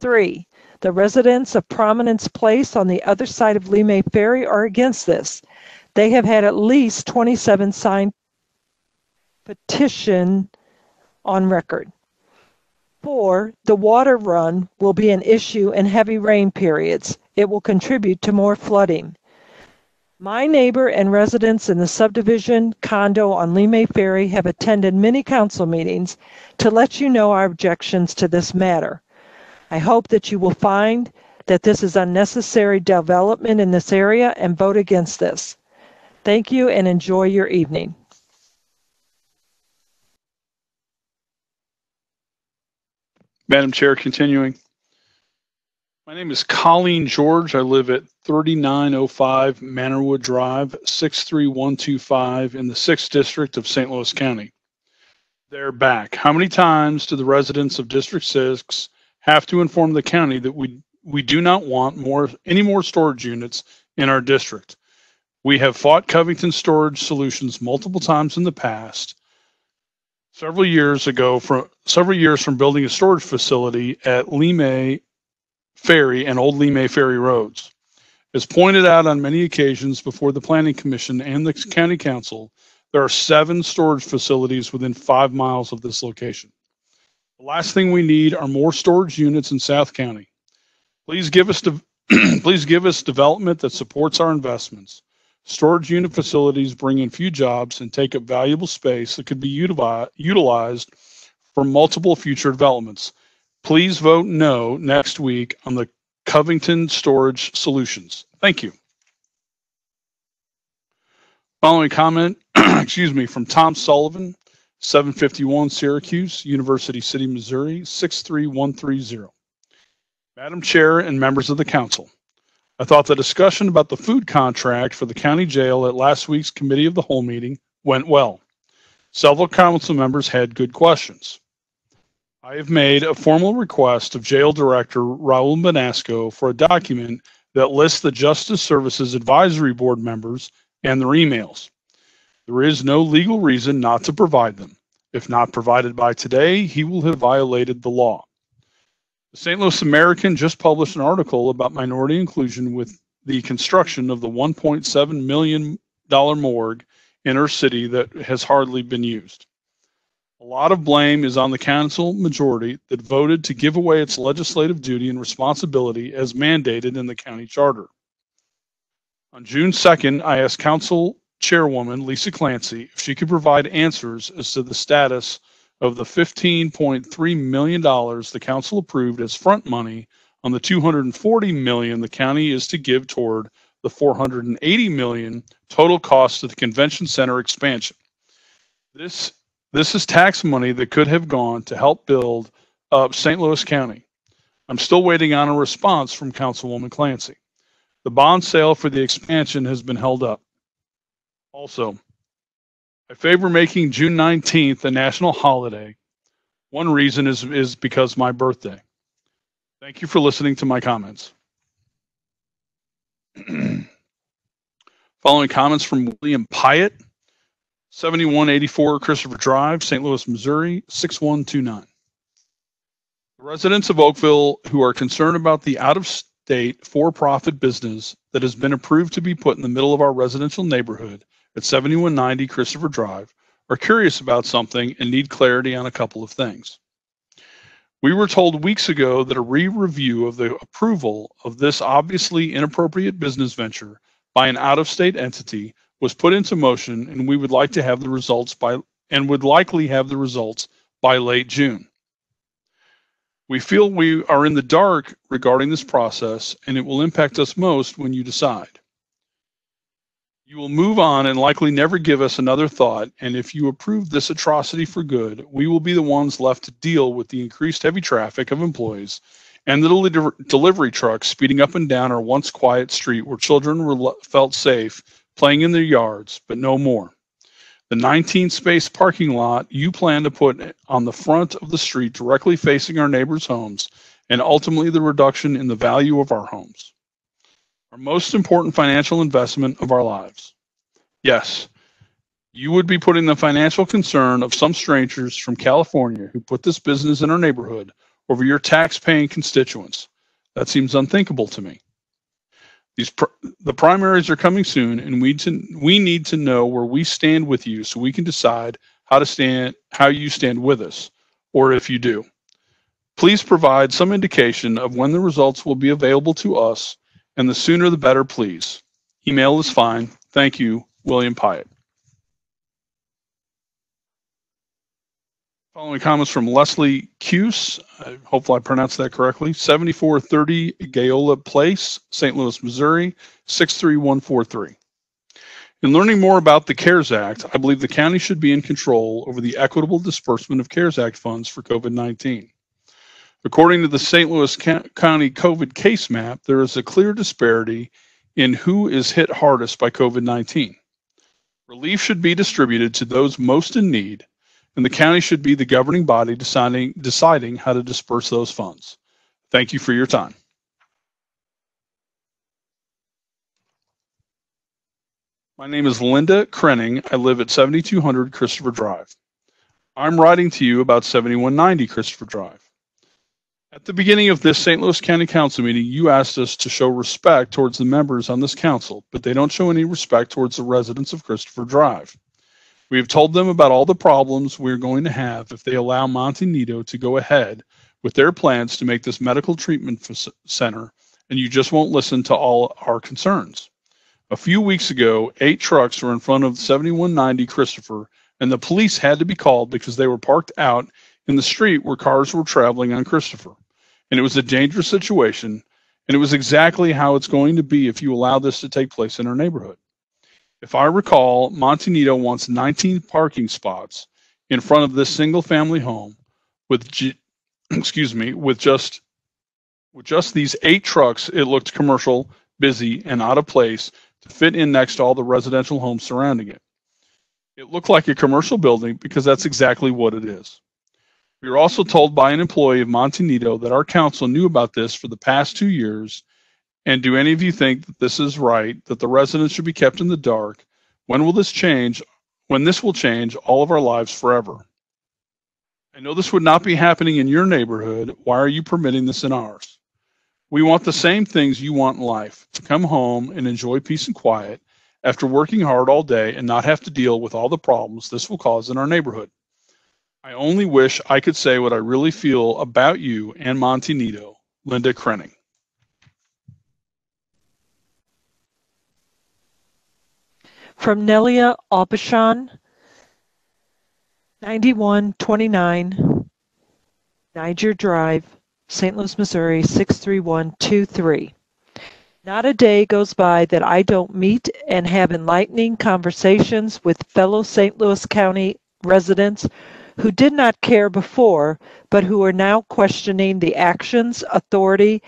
Three, the residents of Prominence Place on the other side of Lemay Ferry are against this. They have had at least 27 signed petition on record. Four, the water run will be an issue in heavy rain periods. It will contribute to more flooding. My neighbor and residents in the subdivision condo on Lemay Ferry have attended many council meetings to let you know our objections to this matter. I hope that you will find that this is unnecessary development in this area and vote against this. Thank you and enjoy your evening. Madam Chair, continuing. My name is Colleen George. I live at 3905 Manorwood Drive, 63125 in the 6th District of St. Louis County. They're back. How many times do the residents of District 6 have to inform the county that we, we do not want more, any more storage units in our district? We have fought Covington Storage Solutions multiple times in the past. Several years ago, from several years from building a storage facility at Lemay Ferry and Old Lemay Ferry Roads. As pointed out on many occasions before the Planning Commission and the County Council, there are seven storage facilities within five miles of this location. The last thing we need are more storage units in South County. Please give us de- please give us development that supports our investments. Storage unit facilities bring in few jobs and take up valuable space that could be utilized for multiple future developments. Please vote no next week on the Covington Storage Solutions. Thank you. Following comment, excuse me, from Tom Sullivan, 751 Syracuse, University City, Missouri, 63130. Madam Chair and members of the council, I thought the discussion about the food contract for the county jail at last week's committee of the whole meeting went well. Several council members had good questions. I have made a formal request of Jail Director Raul Banasco for a document that lists the Justice Services Advisory Board members and their emails. There is no legal reason not to provide them. If not provided by today, he will have violated the law. The St. Louis American just published an article about minority inclusion with the construction of the $1.7 million morgue in our city that has hardly been used. A lot of blame is on the council majority that voted to give away its legislative duty and responsibility as mandated in the county charter. On June 2nd, I asked Council Chairwoman Lisa Clancy if she could provide answers as to the status of the $15.3 million the council approved as front money on the 240 million the county is to give toward the 480 million total cost of the convention center expansion. This this is tax money that could have gone to help build up St. Louis County. I'm still waiting on a response from Councilwoman Clancy. The bond sale for the expansion has been held up. Also, I favor making June 19th a national holiday. One reason is, is because my birthday. Thank you for listening to my comments. Following comments from William Pyatt, 7184 Christopher Drive, St. Louis, Missouri, 6129. The residents of Oakville who are concerned about the out of state for profit business that has been approved to be put in the middle of our residential neighborhood at 7190 Christopher Drive are curious about something and need clarity on a couple of things. We were told weeks ago that a re review of the approval of this obviously inappropriate business venture by an out of state entity was put into motion and we would like to have the results by and would likely have the results by late June. We feel we are in the dark regarding this process and it will impact us most when you decide. You will move on and likely never give us another thought. And if you approve this atrocity for good, we will be the ones left to deal with the increased heavy traffic of employees and the del- delivery trucks speeding up and down our once quiet street where children were felt safe playing in their yards, but no more. The 19 space parking lot you plan to put on the front of the street directly facing our neighbors' homes, and ultimately the reduction in the value of our homes our most important financial investment of our lives. Yes, you would be putting the financial concern of some strangers from California who put this business in our neighborhood over your tax paying constituents. That seems unthinkable to me. These pr- the primaries are coming soon and we to, we need to know where we stand with you so we can decide how to stand how you stand with us or if you do. Please provide some indication of when the results will be available to us and the sooner the better, please. Email is fine. Thank you, William Pyatt. Following comments from Leslie Cuse, uh, hopefully I pronounced that correctly, 7430 Gayola Place, St. Louis, Missouri, 63143. In learning more about the CARES Act, I believe the county should be in control over the equitable disbursement of CARES Act funds for COVID 19. According to the St. Louis County COVID case map, there is a clear disparity in who is hit hardest by COVID 19. Relief should be distributed to those most in need, and the county should be the governing body deciding, deciding how to disperse those funds. Thank you for your time. My name is Linda Krenning. I live at 7200 Christopher Drive. I'm writing to you about 7190 Christopher Drive. At the beginning of this St. Louis County Council meeting, you asked us to show respect towards the members on this council, but they don't show any respect towards the residents of Christopher Drive. We have told them about all the problems we're going to have if they allow Monte Nido to go ahead with their plans to make this medical treatment center, and you just won't listen to all our concerns. A few weeks ago, eight trucks were in front of 7190 Christopher, and the police had to be called because they were parked out in the street where cars were traveling on Christopher. And it was a dangerous situation, and it was exactly how it's going to be if you allow this to take place in our neighborhood. If I recall, Monte Nido wants 19 parking spots in front of this single family home with G- excuse me, with just with just these eight trucks, it looked commercial, busy, and out of place to fit in next to all the residential homes surrounding it. It looked like a commercial building because that's exactly what it is. We were also told by an employee of Monte Nido that our council knew about this for the past two years. And do any of you think that this is right, that the residents should be kept in the dark? When will this change? When this will change all of our lives forever? I know this would not be happening in your neighborhood. Why are you permitting this in ours? We want the same things you want in life to come home and enjoy peace and quiet after working hard all day and not have to deal with all the problems this will cause in our neighborhood. I only wish I could say what I really feel about you and Monte Nido, Linda Krenning. From Nelia Alpachon, 9129 Niger Drive, St. Louis, Missouri, 63123. Not a day goes by that I don't meet and have enlightening conversations with fellow St. Louis County residents who did not care before, but who are now questioning the actions, authority,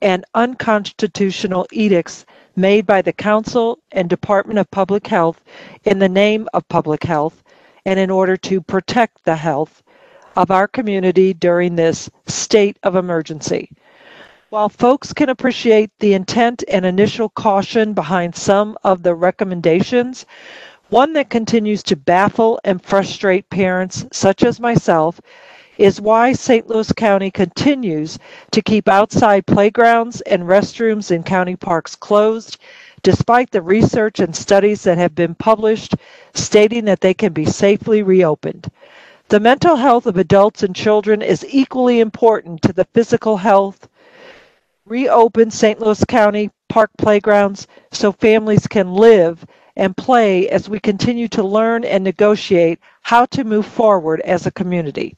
and unconstitutional edicts made by the Council and Department of Public Health in the name of public health and in order to protect the health of our community during this state of emergency. While folks can appreciate the intent and initial caution behind some of the recommendations, one that continues to baffle and frustrate parents such as myself is why St. Louis County continues to keep outside playgrounds and restrooms in county parks closed, despite the research and studies that have been published stating that they can be safely reopened. The mental health of adults and children is equally important to the physical health. Reopen St. Louis County park playgrounds so families can live and play as we continue to learn and negotiate how to move forward as a community.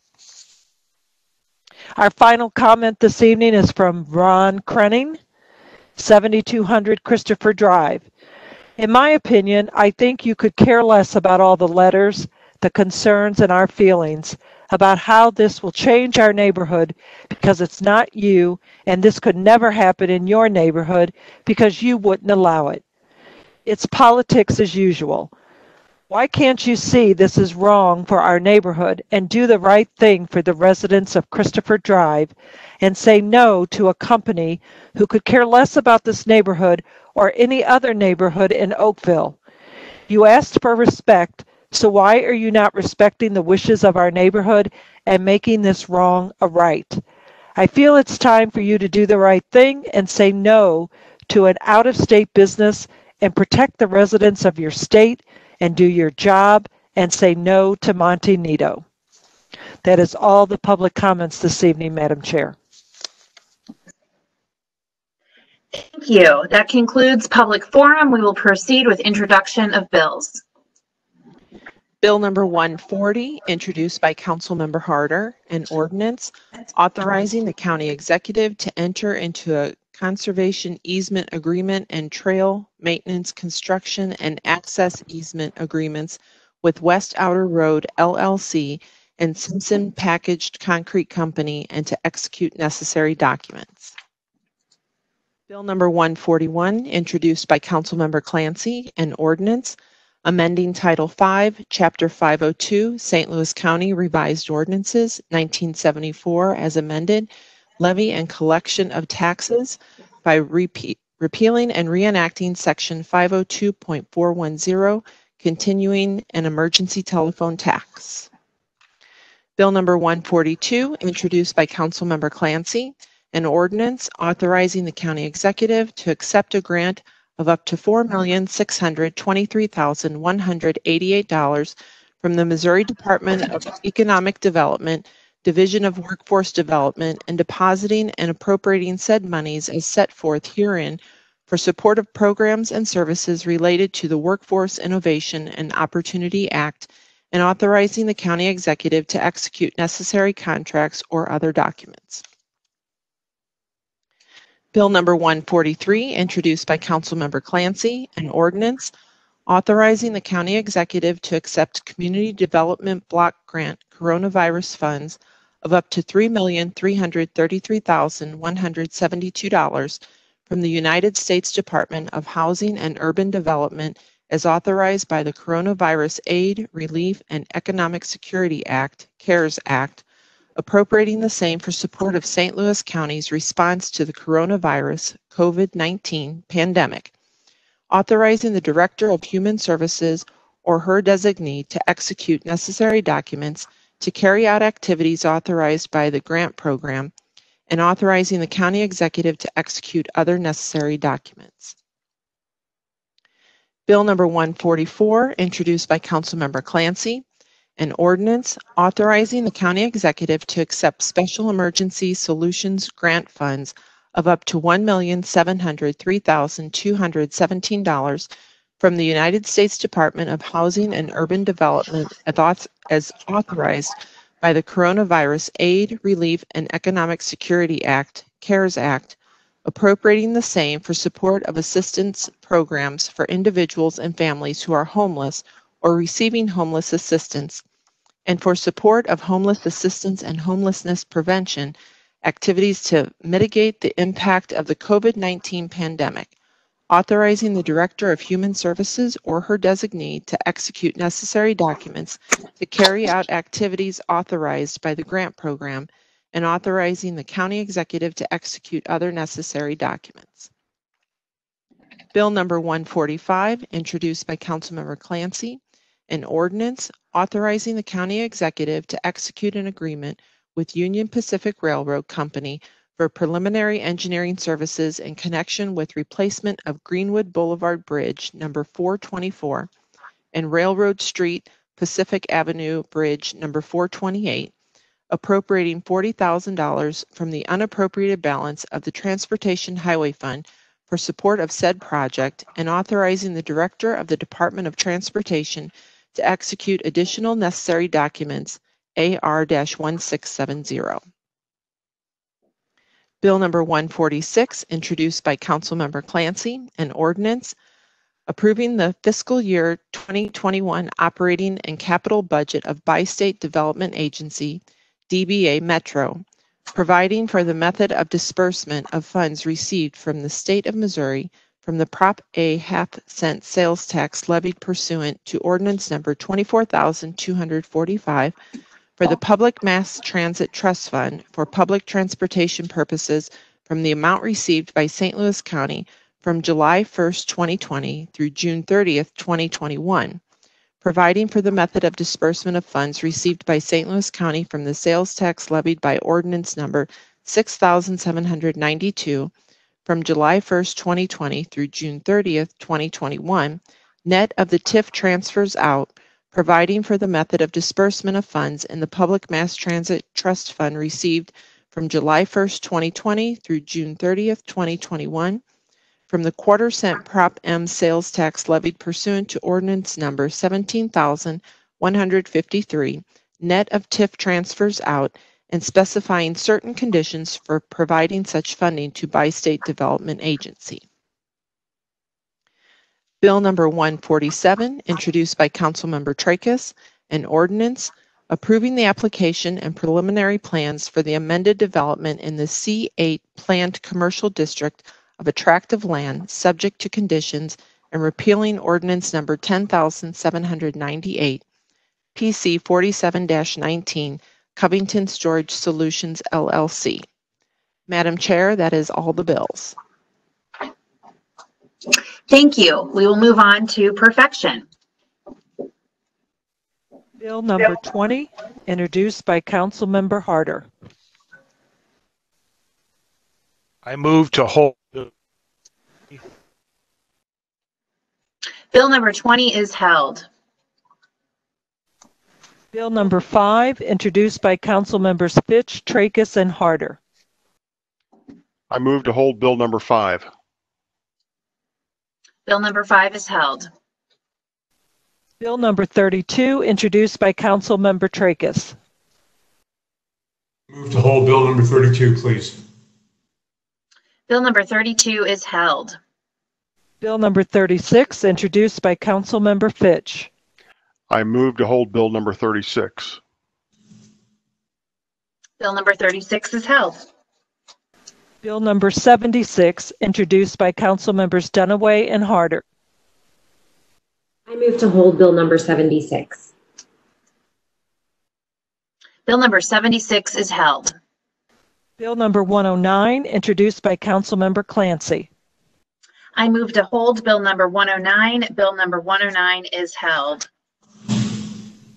Our final comment this evening is from Ron Krenning, 7200 Christopher Drive. In my opinion, I think you could care less about all the letters, the concerns, and our feelings about how this will change our neighborhood because it's not you, and this could never happen in your neighborhood because you wouldn't allow it. It's politics as usual. Why can't you see this is wrong for our neighborhood and do the right thing for the residents of Christopher Drive and say no to a company who could care less about this neighborhood or any other neighborhood in Oakville? You asked for respect, so why are you not respecting the wishes of our neighborhood and making this wrong a right? I feel it's time for you to do the right thing and say no to an out of state business and protect the residents of your state and do your job and say no to Monte Nido. That is all the public comments this evening, Madam Chair. Thank you. That concludes public forum. We will proceed with introduction of bills. Bill number 140, introduced by Councilmember Harder, an ordinance authorizing the county executive to enter into a conservation easement agreement and trail maintenance, construction, and access easement agreements with West Outer Road LLC and Simpson Packaged Concrete Company and to execute necessary documents. Bill number 141, introduced by Councilmember Clancy, an ordinance amending Title 5, Chapter 502, St. Louis County Revised Ordinances, 1974, as amended, levy and collection of taxes by repeat, repealing and reenacting Section 502.410, continuing an emergency telephone tax. Bill number 142, introduced by Councilmember Clancy, an ordinance authorizing the county executive to accept a grant of up to $4,623,188 from the Missouri Department of Economic Development, Division of Workforce Development, and depositing and appropriating said monies as set forth herein for support of programs and services related to the Workforce Innovation and Opportunity Act and authorizing the county executive to execute necessary contracts or other documents. Bill number 143, introduced by Councilmember Clancy, an ordinance authorizing the county executive to accept community development block grant coronavirus funds of up to $3,333,172 from the United States Department of Housing and Urban Development as authorized by the Coronavirus Aid, Relief, and Economic Security Act, CARES Act, appropriating the same for support of St. Louis County's response to the coronavirus COVID-19 pandemic, authorizing the Director of Human Services or her designee to execute necessary documents to carry out activities authorized by the grant program and authorizing the county executive to execute other necessary documents. Bill number 144, introduced by Councilmember Clancy, an ordinance authorizing the county executive to accept special emergency solutions grant funds of up to $1,703,217 from the United States Department of Housing and Urban Development as authorized by the Coronavirus Aid, Relief, and Economic Security Act, CARES Act, appropriating the same for support of assistance programs for individuals and families who are homeless or receiving homeless assistance, and for support of homeless assistance and homelessness prevention activities to mitigate the impact of the COVID 19 pandemic, authorizing the Director of Human Services or her designee to execute necessary documents to carry out activities authorized by the grant program, and authorizing the county executive to execute other necessary documents. Bill number 145, introduced by Councilmember Clancy, an ordinance authorizing the county executive to execute an agreement with Union Pacific Railroad Company for preliminary engineering services in connection with replacement of Greenwood Boulevard Bridge number 424 and Railroad Street Pacific Avenue Bridge number 428, appropriating $40,000 from the unappropriated balance of the Transportation Highway Fund for support of said project and authorizing the Director of the Department of Transportation to execute additional necessary documents AR-1670. Bill number 146, introduced by Councilmember Clancy, an ordinance approving the fiscal year 2021 operating and capital budget of Bi-State Development Agency, DBA Metro, providing for the method of disbursement of funds received from the state of Missouri from the Prop A half cent sales tax levied pursuant to ordinance number 24,245 for the Public Mass Transit Trust Fund for public transportation purposes from the amount received by St. Louis County from July 1st, 2020 through June 30th, 2021, providing for the method of disbursement of funds received by St. Louis County from the sales tax levied by ordinance number 6792 from July 1st, 2020 through June 30th, 2021, net of the TIF transfers out, providing for the method of disbursement of funds in the Public Mass Transit Trust Fund received from July 1, 2020 through June 30, 2021, from the quarter cent Prop M sales tax levied pursuant to ordinance number 17,153, net of TIF transfers out, and specifying certain conditions for providing such funding to Bi-State Development Agency. Bill number 147, introduced by Councilmember Trakas, an ordinance approving the application and preliminary plans for the amended development in the C8 planned commercial district of attractive land, subject to conditions, and repealing ordinance number 10,798, PC 47-19, Covington Storage Solutions LLC. Madam Chair, that is all the bills. Thank you. We will move on to perfection. Bill number 20, introduced by Councilmember Harder. I move to hold. Bill number 20 is held. Bill number 5, introduced by Councilmembers Fitch, Trakas, and Harder. I move to hold Bill number five. Bill number 5 is held. Bill number 32, introduced by Councilmember Trakas. Move to hold Bill number 32, please. Bill number 32 is held. Bill number 36, introduced by Councilmember Fitch. I move to hold Bill number 36. Bill number 36 is held. Bill number 76, introduced by Council Members Dunaway and Harder. I move to hold Bill number 76. Bill number 76 is held. Bill number 109, introduced by Councilmember Clancy. I move to hold Bill number 109. Bill number 109 is held.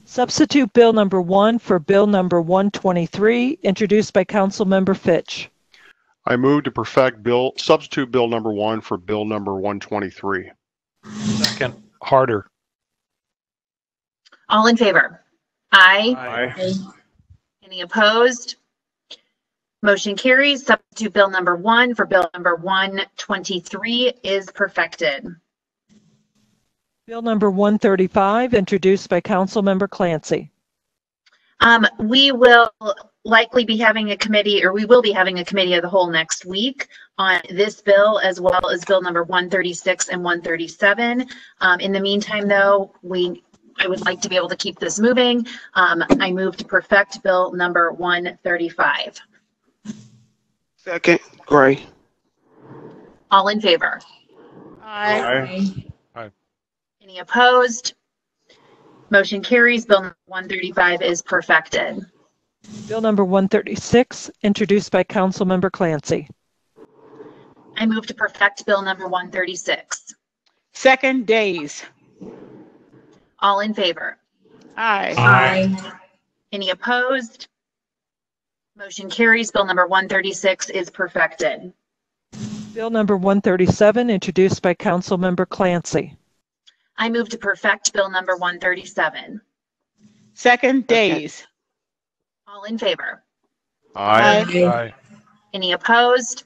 Substitute Bill number 1 for Bill number 123, introduced by Councilmember Fitch. I move to perfect Bill, substitute Bill number one for Bill number 123. Second, Harder. All in favor? Aye. Aye. Any opposed? Motion carries. Substitute Bill number 1 for Bill number 123 is perfected. Bill number 135, introduced by Councilmember Clancy. Um, we will likely be having a committee, or we will be having a committee of the whole next week on this bill as well as bill number 136 and 137. Um, in the meantime, though, we I would like to be able to keep this moving. Um, I move to perfect bill number 135. Second, Gray. All in favor? Aye. Aye. Any opposed? Motion carries. Bill number 135 is perfected. Bill number 136, introduced by Councilmember Clancy. I move to perfect bill number 136. Second, Days. All in favor? Aye. Aye. Any opposed? Motion carries. Bill number 136 is perfected. Bill number 137, introduced by Councilmember Clancy. I move to perfect bill number 137. Second, Days. All in favor? Aye. Aye. Any opposed?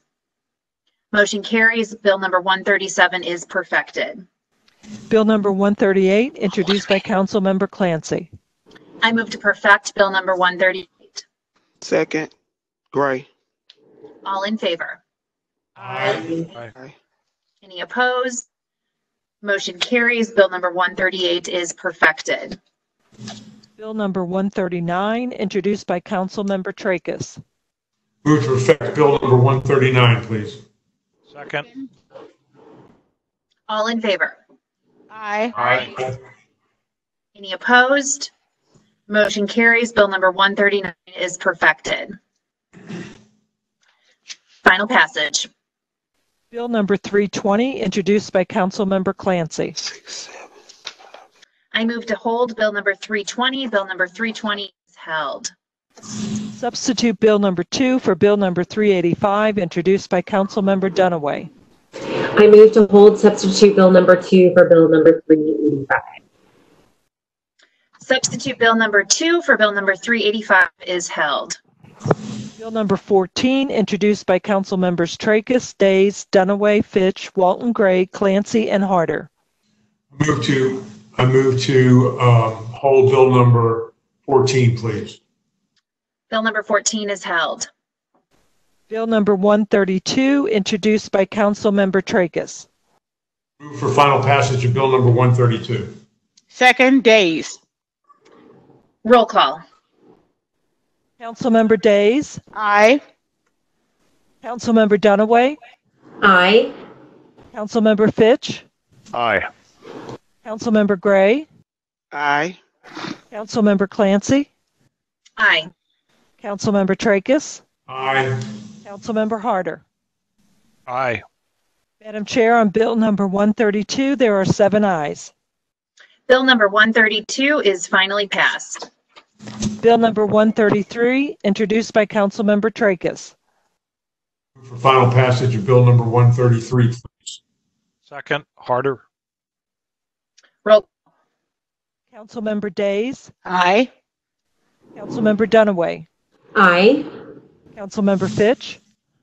Motion carries. Bill number 137 is perfected. Bill number 138, introduced by Councilmember Clancy. I move to perfect bill number 138. Second, Gray. All in favor? Aye. Aye. Any opposed? Motion carries. Bill number 138 is perfected. Bill number 139, introduced by Councilmember Trakas. Move to perfect Bill number 139, please. Second, All in favor? Aye. Aye. Any opposed? Motion carries. Bill number 139 is perfected. Final passage. Bill number 320, introduced by Councilmember Clancy. Six, seven. I move to hold Bill number 320. Bill number 320 is held. Substitute Bill number 2 for Bill number 385, introduced by Councilmember Dunaway. I move to hold substitute Bill number 2 for Bill number 385. Substitute Bill number 2 for Bill number 385 is held. Bill number 14, introduced by Councilmembers Trakas, Days, Dunaway, Fitch, Walton Gray, Clancy, and Harder. Move to, I move to um, hold Bill number 14, please. Bill number 14 is held. Bill number 132, introduced by Councilmember Trakas. Move for final passage of Bill number 132. Second, Days. Roll call. Councilmember Days, Aye. Councilmember Dunaway, Aye. Councilmember Fitch, Aye. Councilmember Gray, Aye. Councilmember Clancy, Aye. Councilmember Trakas, Aye. Councilmember Harder. Aye. Madam Chair, on Bill number 132, there are seven ayes. Bill number 132 is finally passed. Bill number 133, introduced by Councilmember Trakas. Move For final passage of Bill number 133, please. Second, Harder. Roll. Councilmember Days, Aye. Councilmember Dunaway, Aye. Councilmember Fitch,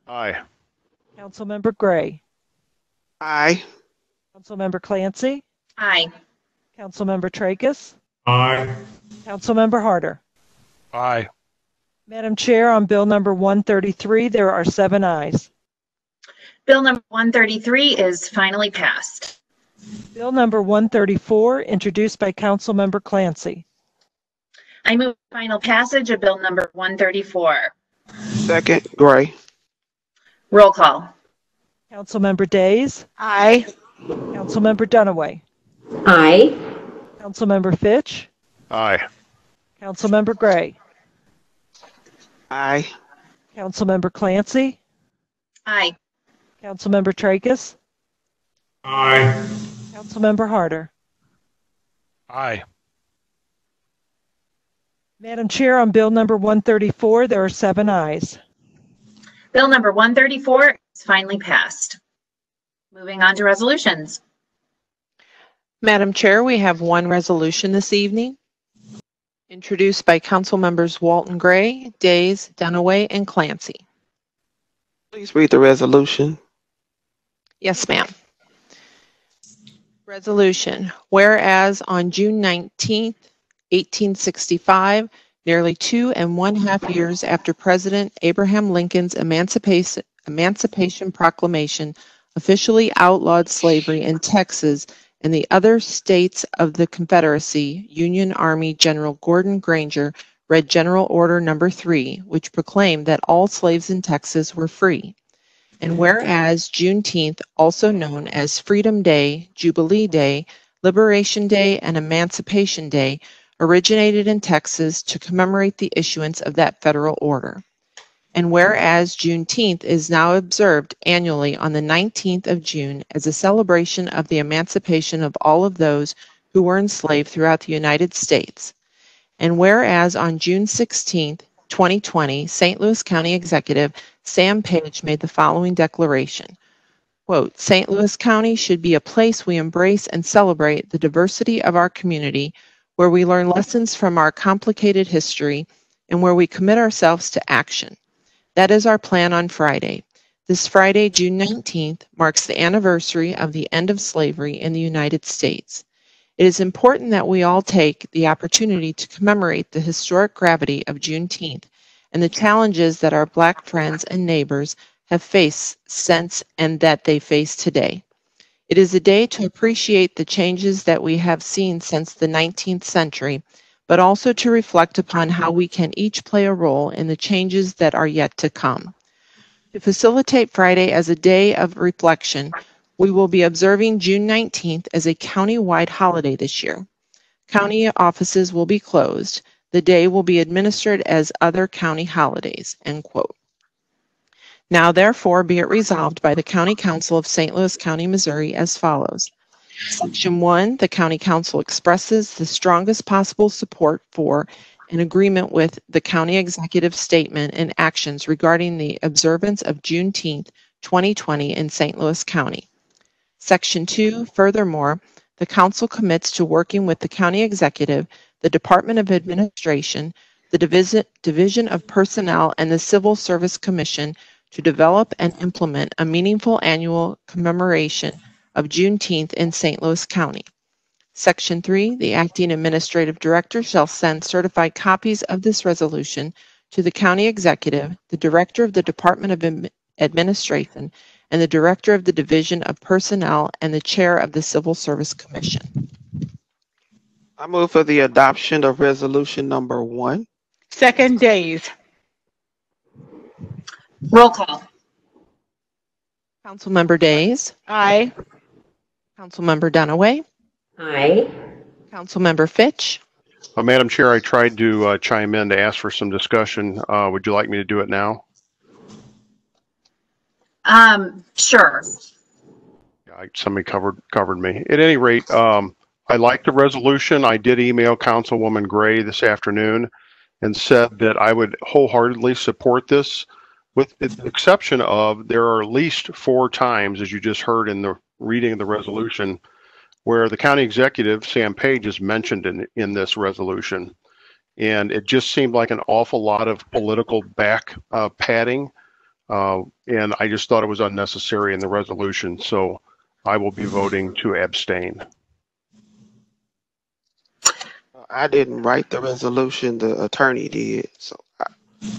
Aye. Councilmember Gray, Aye. Councilmember Clancy, Aye. Councilmember Trakas, Aye. Councilmember Harder. Aye. Madam Chair, on Bill number 133, there are seven ayes. Bill number 133 is finally passed. Bill number 134, introduced by Councilmember Clancy. I move final passage of Bill number 134. Second, Gray. Roll call. Councilmember Days, Aye. Councilmember Dunaway, Aye. Councilmember Fitch, Aye. Councilmember Gray, Aye. Councilmember Clancy, Aye. Councilmember Trakas, Aye. Councilmember Harder. Aye. Madam Chair, on Bill number 134, there are seven ayes. Bill number 134 is finally passed. Moving on to resolutions. Madam Chair, we have one resolution this evening, introduced by Council Members Walton Gray, Days, Dunaway, and Clancy. Please read the resolution. Yes, ma'am. Resolution, whereas on June 19, 1865, nearly two and one half years after President Abraham Lincoln's Emancipation, Emancipation Proclamation officially outlawed slavery in Texas and the other states of the Confederacy, Union Army General Gordon Granger read General Order Number 3, which proclaimed that all slaves in Texas were free. And whereas Juneteenth, also known as Freedom Day, Jubilee Day, Liberation Day, and Emancipation Day, originated in Texas to commemorate the issuance of that federal order. And whereas Juneteenth is now observed annually on the 19th of June as a celebration of the emancipation of all of those who were enslaved throughout the United States. And whereas on June 16th, 2020, St. Louis County Executive Sam Page made the following declaration. Quote, St. Louis County should be a place we embrace and celebrate the diversity of our community, where we learn lessons from our complicated history, and where we commit ourselves to action. That is our plan on Friday. This Friday, June 19th, marks the anniversary of the end of slavery in the United States. It is important that we all take the opportunity to commemorate the historic gravity of Juneteenth and the challenges that our Black friends and neighbors have faced since and that they face today. It is a day to appreciate the changes that we have seen since the 19th century, but also to reflect upon how we can each play a role in the changes that are yet to come. To facilitate Friday as a day of reflection, we will be observing June 19th as a county-wide holiday this year. County offices will be closed. The day will be administered as other county holidays, end quote. Now therefore be it resolved by the County Council of St. Louis County, Missouri as follows. Section 1, the County Council expresses the strongest possible support for and agreement with the county executive statement and actions regarding the observance of Juneteenth 2020 in St. Louis County. Section 2, furthermore, the council commits to working with the county executive, the Department of Administration, the Division, of Personnel, and the Civil Service Commission to develop and implement a meaningful annual commemoration of Juneteenth in St. Louis County. Section 3, the acting administrative director shall send certified copies of this resolution to the county executive, the director of the Department of Admi- Administration, and the director of the Division of Personnel and the chair of the Civil Service Commission. I move for the adoption of resolution number one. Second, Days. Roll call. Councilmember Days, Aye. Councilmember Dunaway, Aye. Councilmember Fitch, Uh, Madam Chair, I tried to uh, chime in to ask for some discussion. Uh, Would you like me to do it now? Um, sure. Somebody covered, covered me. At any rate, um, I like the resolution. I did email Councilwoman Gray this afternoon and said that I would wholeheartedly support this with the exception of there are at least four times, as you just heard in the reading of the resolution, where the county executive, Sam Page, is mentioned in, in this resolution. And it just seemed like an awful lot of political back uh, padding. Uh, and I just thought it was unnecessary in the resolution. So I will be voting to abstain. I didn't write the resolution, the attorney did, so I,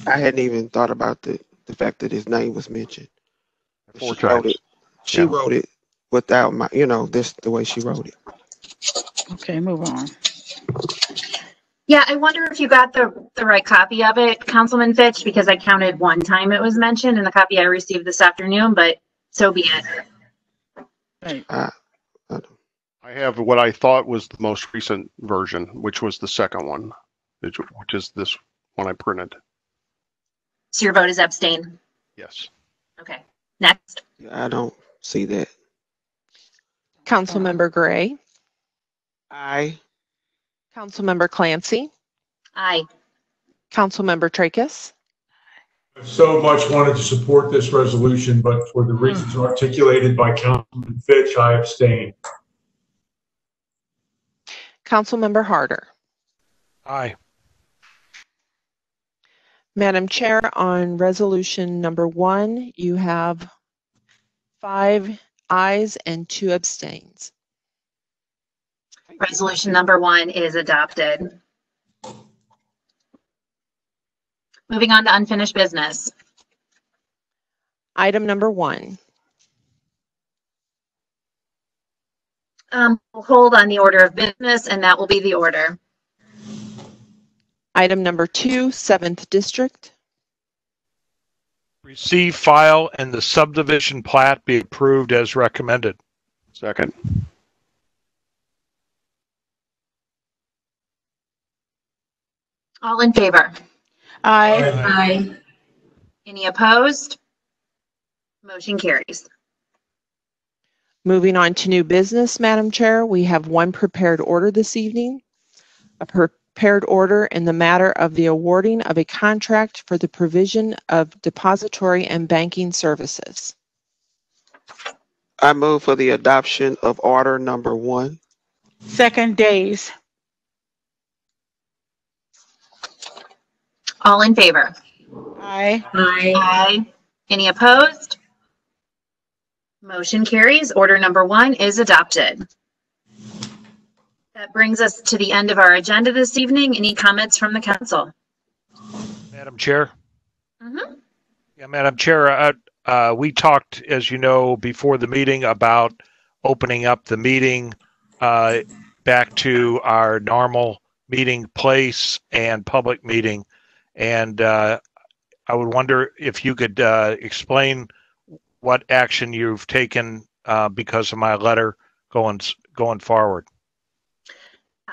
I hadn't even thought about the, the fact that his name was mentioned. Four She wrote times. it, she Yeah. wrote it without my, you know, this, the way she wrote it. Okay, move on. Yeah, I wonder if you got the, the right copy of it, Councilman Fitch, because I counted one time it was mentioned in the copy I received this afternoon, but so be it. Right. I, I have what I thought was the most recent version, which was the second one, which which is this one I printed. So your vote is abstain. Yes. Okay, next. I don't see that. Councilmember Gray, Aye. Councilmember Clancy, Aye. Councilmember Trakas, I so much wanted to support this resolution, but for the reasons hmm. articulated by Councilman Fitch, I abstain. Councilmember Harder. Aye. Madam Chair, on resolution number one, you have five ayes and two abstains. Resolution number one is adopted. Moving on to unfinished business. Item number one, Um, we'll hold on the order of business and that will be the order. item number two, seventh district, Receive, file, and the subdivision plat be approved as recommended. Second. All in favor? Aye. Aye. Any opposed? Motion carries. Moving on to new business, Madam Chair, we have one prepared order this evening. A prepared order in the matter of the awarding of a contract for the provision of depository and banking services. I move for the adoption of order number one. Second days. All in favor? Aye. Aye. Aye. Any opposed? Motion carries. Order number one is adopted. That brings us to the end of our agenda this evening. Any comments from the council? Madam Chair? Mhm. Yeah, Madam Chair, uh, uh, we talked, as you know, before the meeting about opening up the meeting uh, back to our normal meeting place and public meeting. And uh, I would wonder if you could uh, explain what action you've taken uh, because of my letter going, going forward.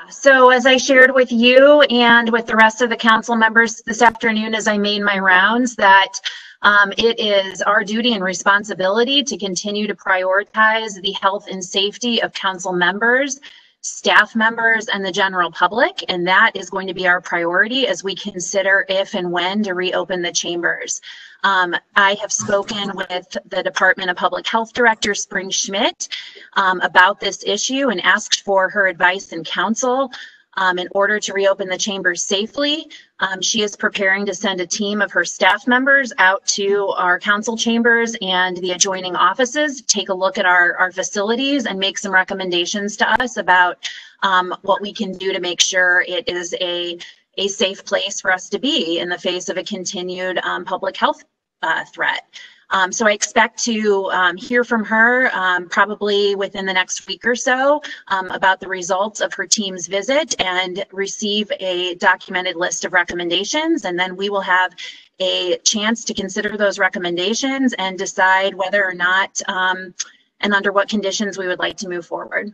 So as I shared with you and with the rest of the council members this afternoon as I made my rounds, that um, it is our duty and responsibility to continue to prioritize the health and safety of council members, staff members, and the general public. And that is going to be our priority as we consider if and when to reopen the chambers. Um, I have spoken with the Department of Public Health Director, Spring Schmidt, um, about this issue and asked for her advice and counsel um, in order to reopen the chambers safely. Um, she is preparing to send a team of her staff members out to our council chambers and the adjoining offices, take a look at our, our facilities and make some recommendations to us about um, what we can do to make sure it is a, a safe place for us to be in the face of a continued um, public health uh, threat. Um, so I expect to um, hear from her um, probably within the next week or so um, about the results of her team's visit and receive a documented list of recommendations. And then we will have a chance to consider those recommendations and decide whether or not um, and under what conditions we would like to move forward.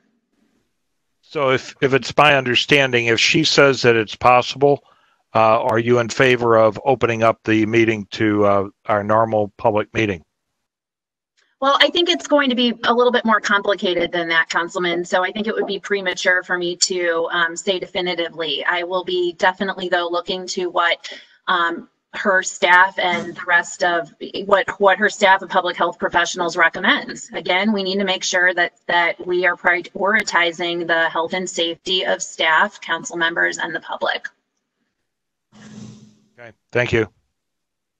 So if, if it's my understanding, if she says that it's possible, uh, are you in favor of opening up the meeting to, uh, our normal public meeting? Well, I think it's going to be a little bit more complicated than that, Councilman. So I think it would be premature for me to um, say definitively. I will be definitely, though, looking to what um, her staff and the rest of what what her staff of public health professionals recommends. Again, we need to make sure that that we are prioritizing the health and safety of staff, council members, and the public. Okay, thank you.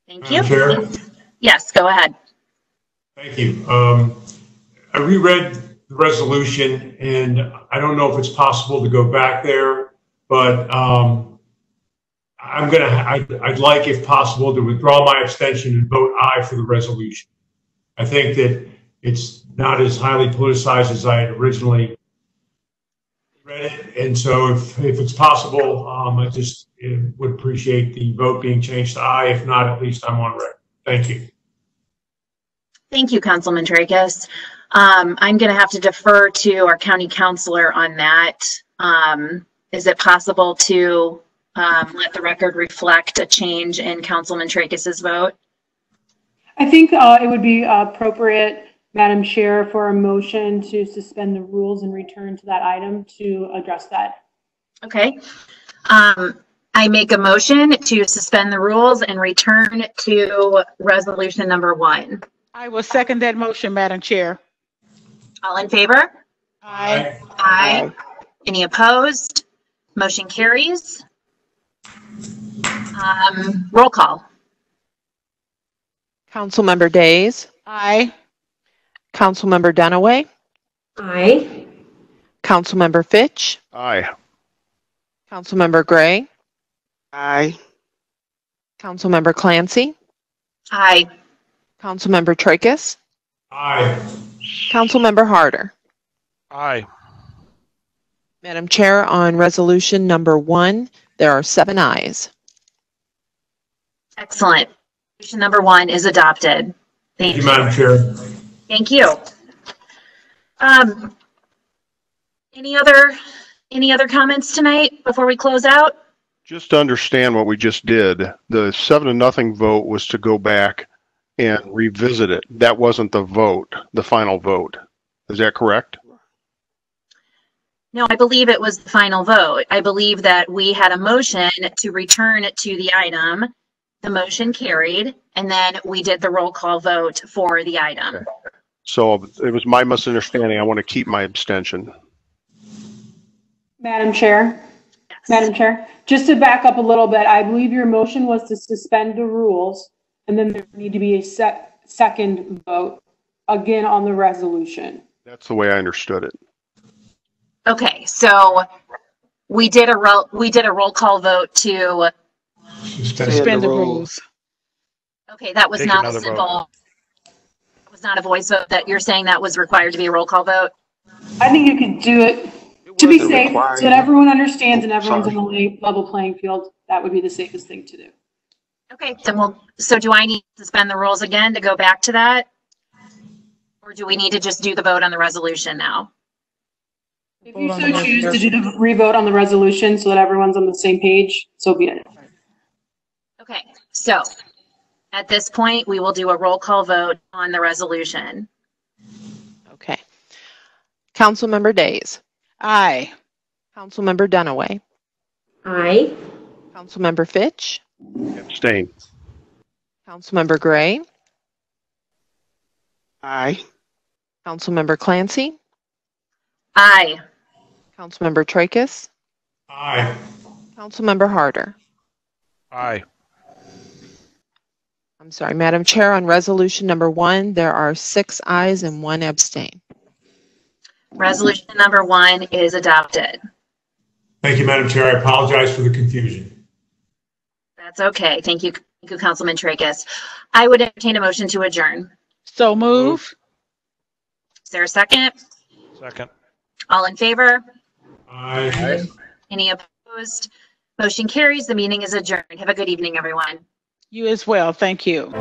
Thank you. Madam Chair? Yes, go ahead. Thank you. Um, I reread the resolution and I don't know if it's possible to go back there, but, um, I'm gonna, I'd, I'd like if possible to withdraw my abstention and vote aye for the resolution. I think that it's not as highly politicized as I had originally read it. And so if, if it's possible, um, I just uh, would appreciate the vote being changed to aye. If not, at least I'm on record. Thank you. Thank you, Councilman Trakas. Um, I'm going to have to defer to our county counselor on that. Um, is it possible to um, let the record reflect a change in Councilman Trakas's vote? I think uh, it would be appropriate, Madam Chair, for a motion to suspend the rules and return to that item to address that. Okay. Um, I make a motion to suspend the rules and return to resolution number one. I will second that motion, Madam Chair. All in favor? Aye. Aye. Any opposed? Motion carries. Um, roll call. Councilmember Days, Aye. Councilmember Dunaway, Aye. Councilmember Fitch, Aye. Councilmember Gray, Aye. Councilmember Clancy, Aye. Councilmember Trakas, Aye. Councilmember Harder. Aye. Madam Chair, on resolution number one, there are seven ayes. Excellent. Resolution number one is adopted. Thank Thank you, you. Madam Chair. Thank you. Um, any other, any other comments tonight before we close out? Just to understand what we just did, the seven to nothing vote was to go back and revisit it. That wasn't the vote, the final vote. Is that correct? No, I believe it was the final vote. I believe that we had a motion to return to the item. The motion carried, and then we did the roll call vote for the item. So it was my misunderstanding. I want to keep my abstention. Madam Chair, Madam Chair, just to back up a little bit, I believe your motion was to suspend the rules, and then there need to be a sec- second vote again on the resolution. That's the way I understood it. Okay, so we did a roll, we did a roll call vote to, Suspend. Suspend the rules. rules. okay, that was Take not a another vote. simple, that was not a voice vote, that you're saying that was required to be a roll call vote? I think you could do it It to be safe, required. so that everyone understands and everyone's on Sorry. the la- level playing field. That would be the safest thing to do. Okay, then we'll, so do I need to suspend the rules again to go back to that? Or do we need to just do the vote on the resolution now? If you so choose to do the revote on the resolution so that everyone's on the same page, so be it. Okay, so at this point, we will do a roll call vote on the resolution. Okay. Councilmember Days, Aye. Councilmember Dunaway, Aye. Councilmember Fitch, Abstain. Councilmember Gray, Aye. Councilmember Clancy, Aye. Councilmember Trakas, Aye. Councilmember Harder. Aye. I'm sorry, Madam Chair, on resolution number one, there are six ayes and one abstain. Resolution number one is adopted. Thank you, Madam Chair. I apologize for the confusion. That's okay. Thank you, thank you, Councilman Trakas. I would entertain a motion to adjourn. So move. Is there a second? Second. All in favor? Aye. Any opposed? Motion carries. The meeting is adjourned. Have a good evening, everyone. You as well. Thank you.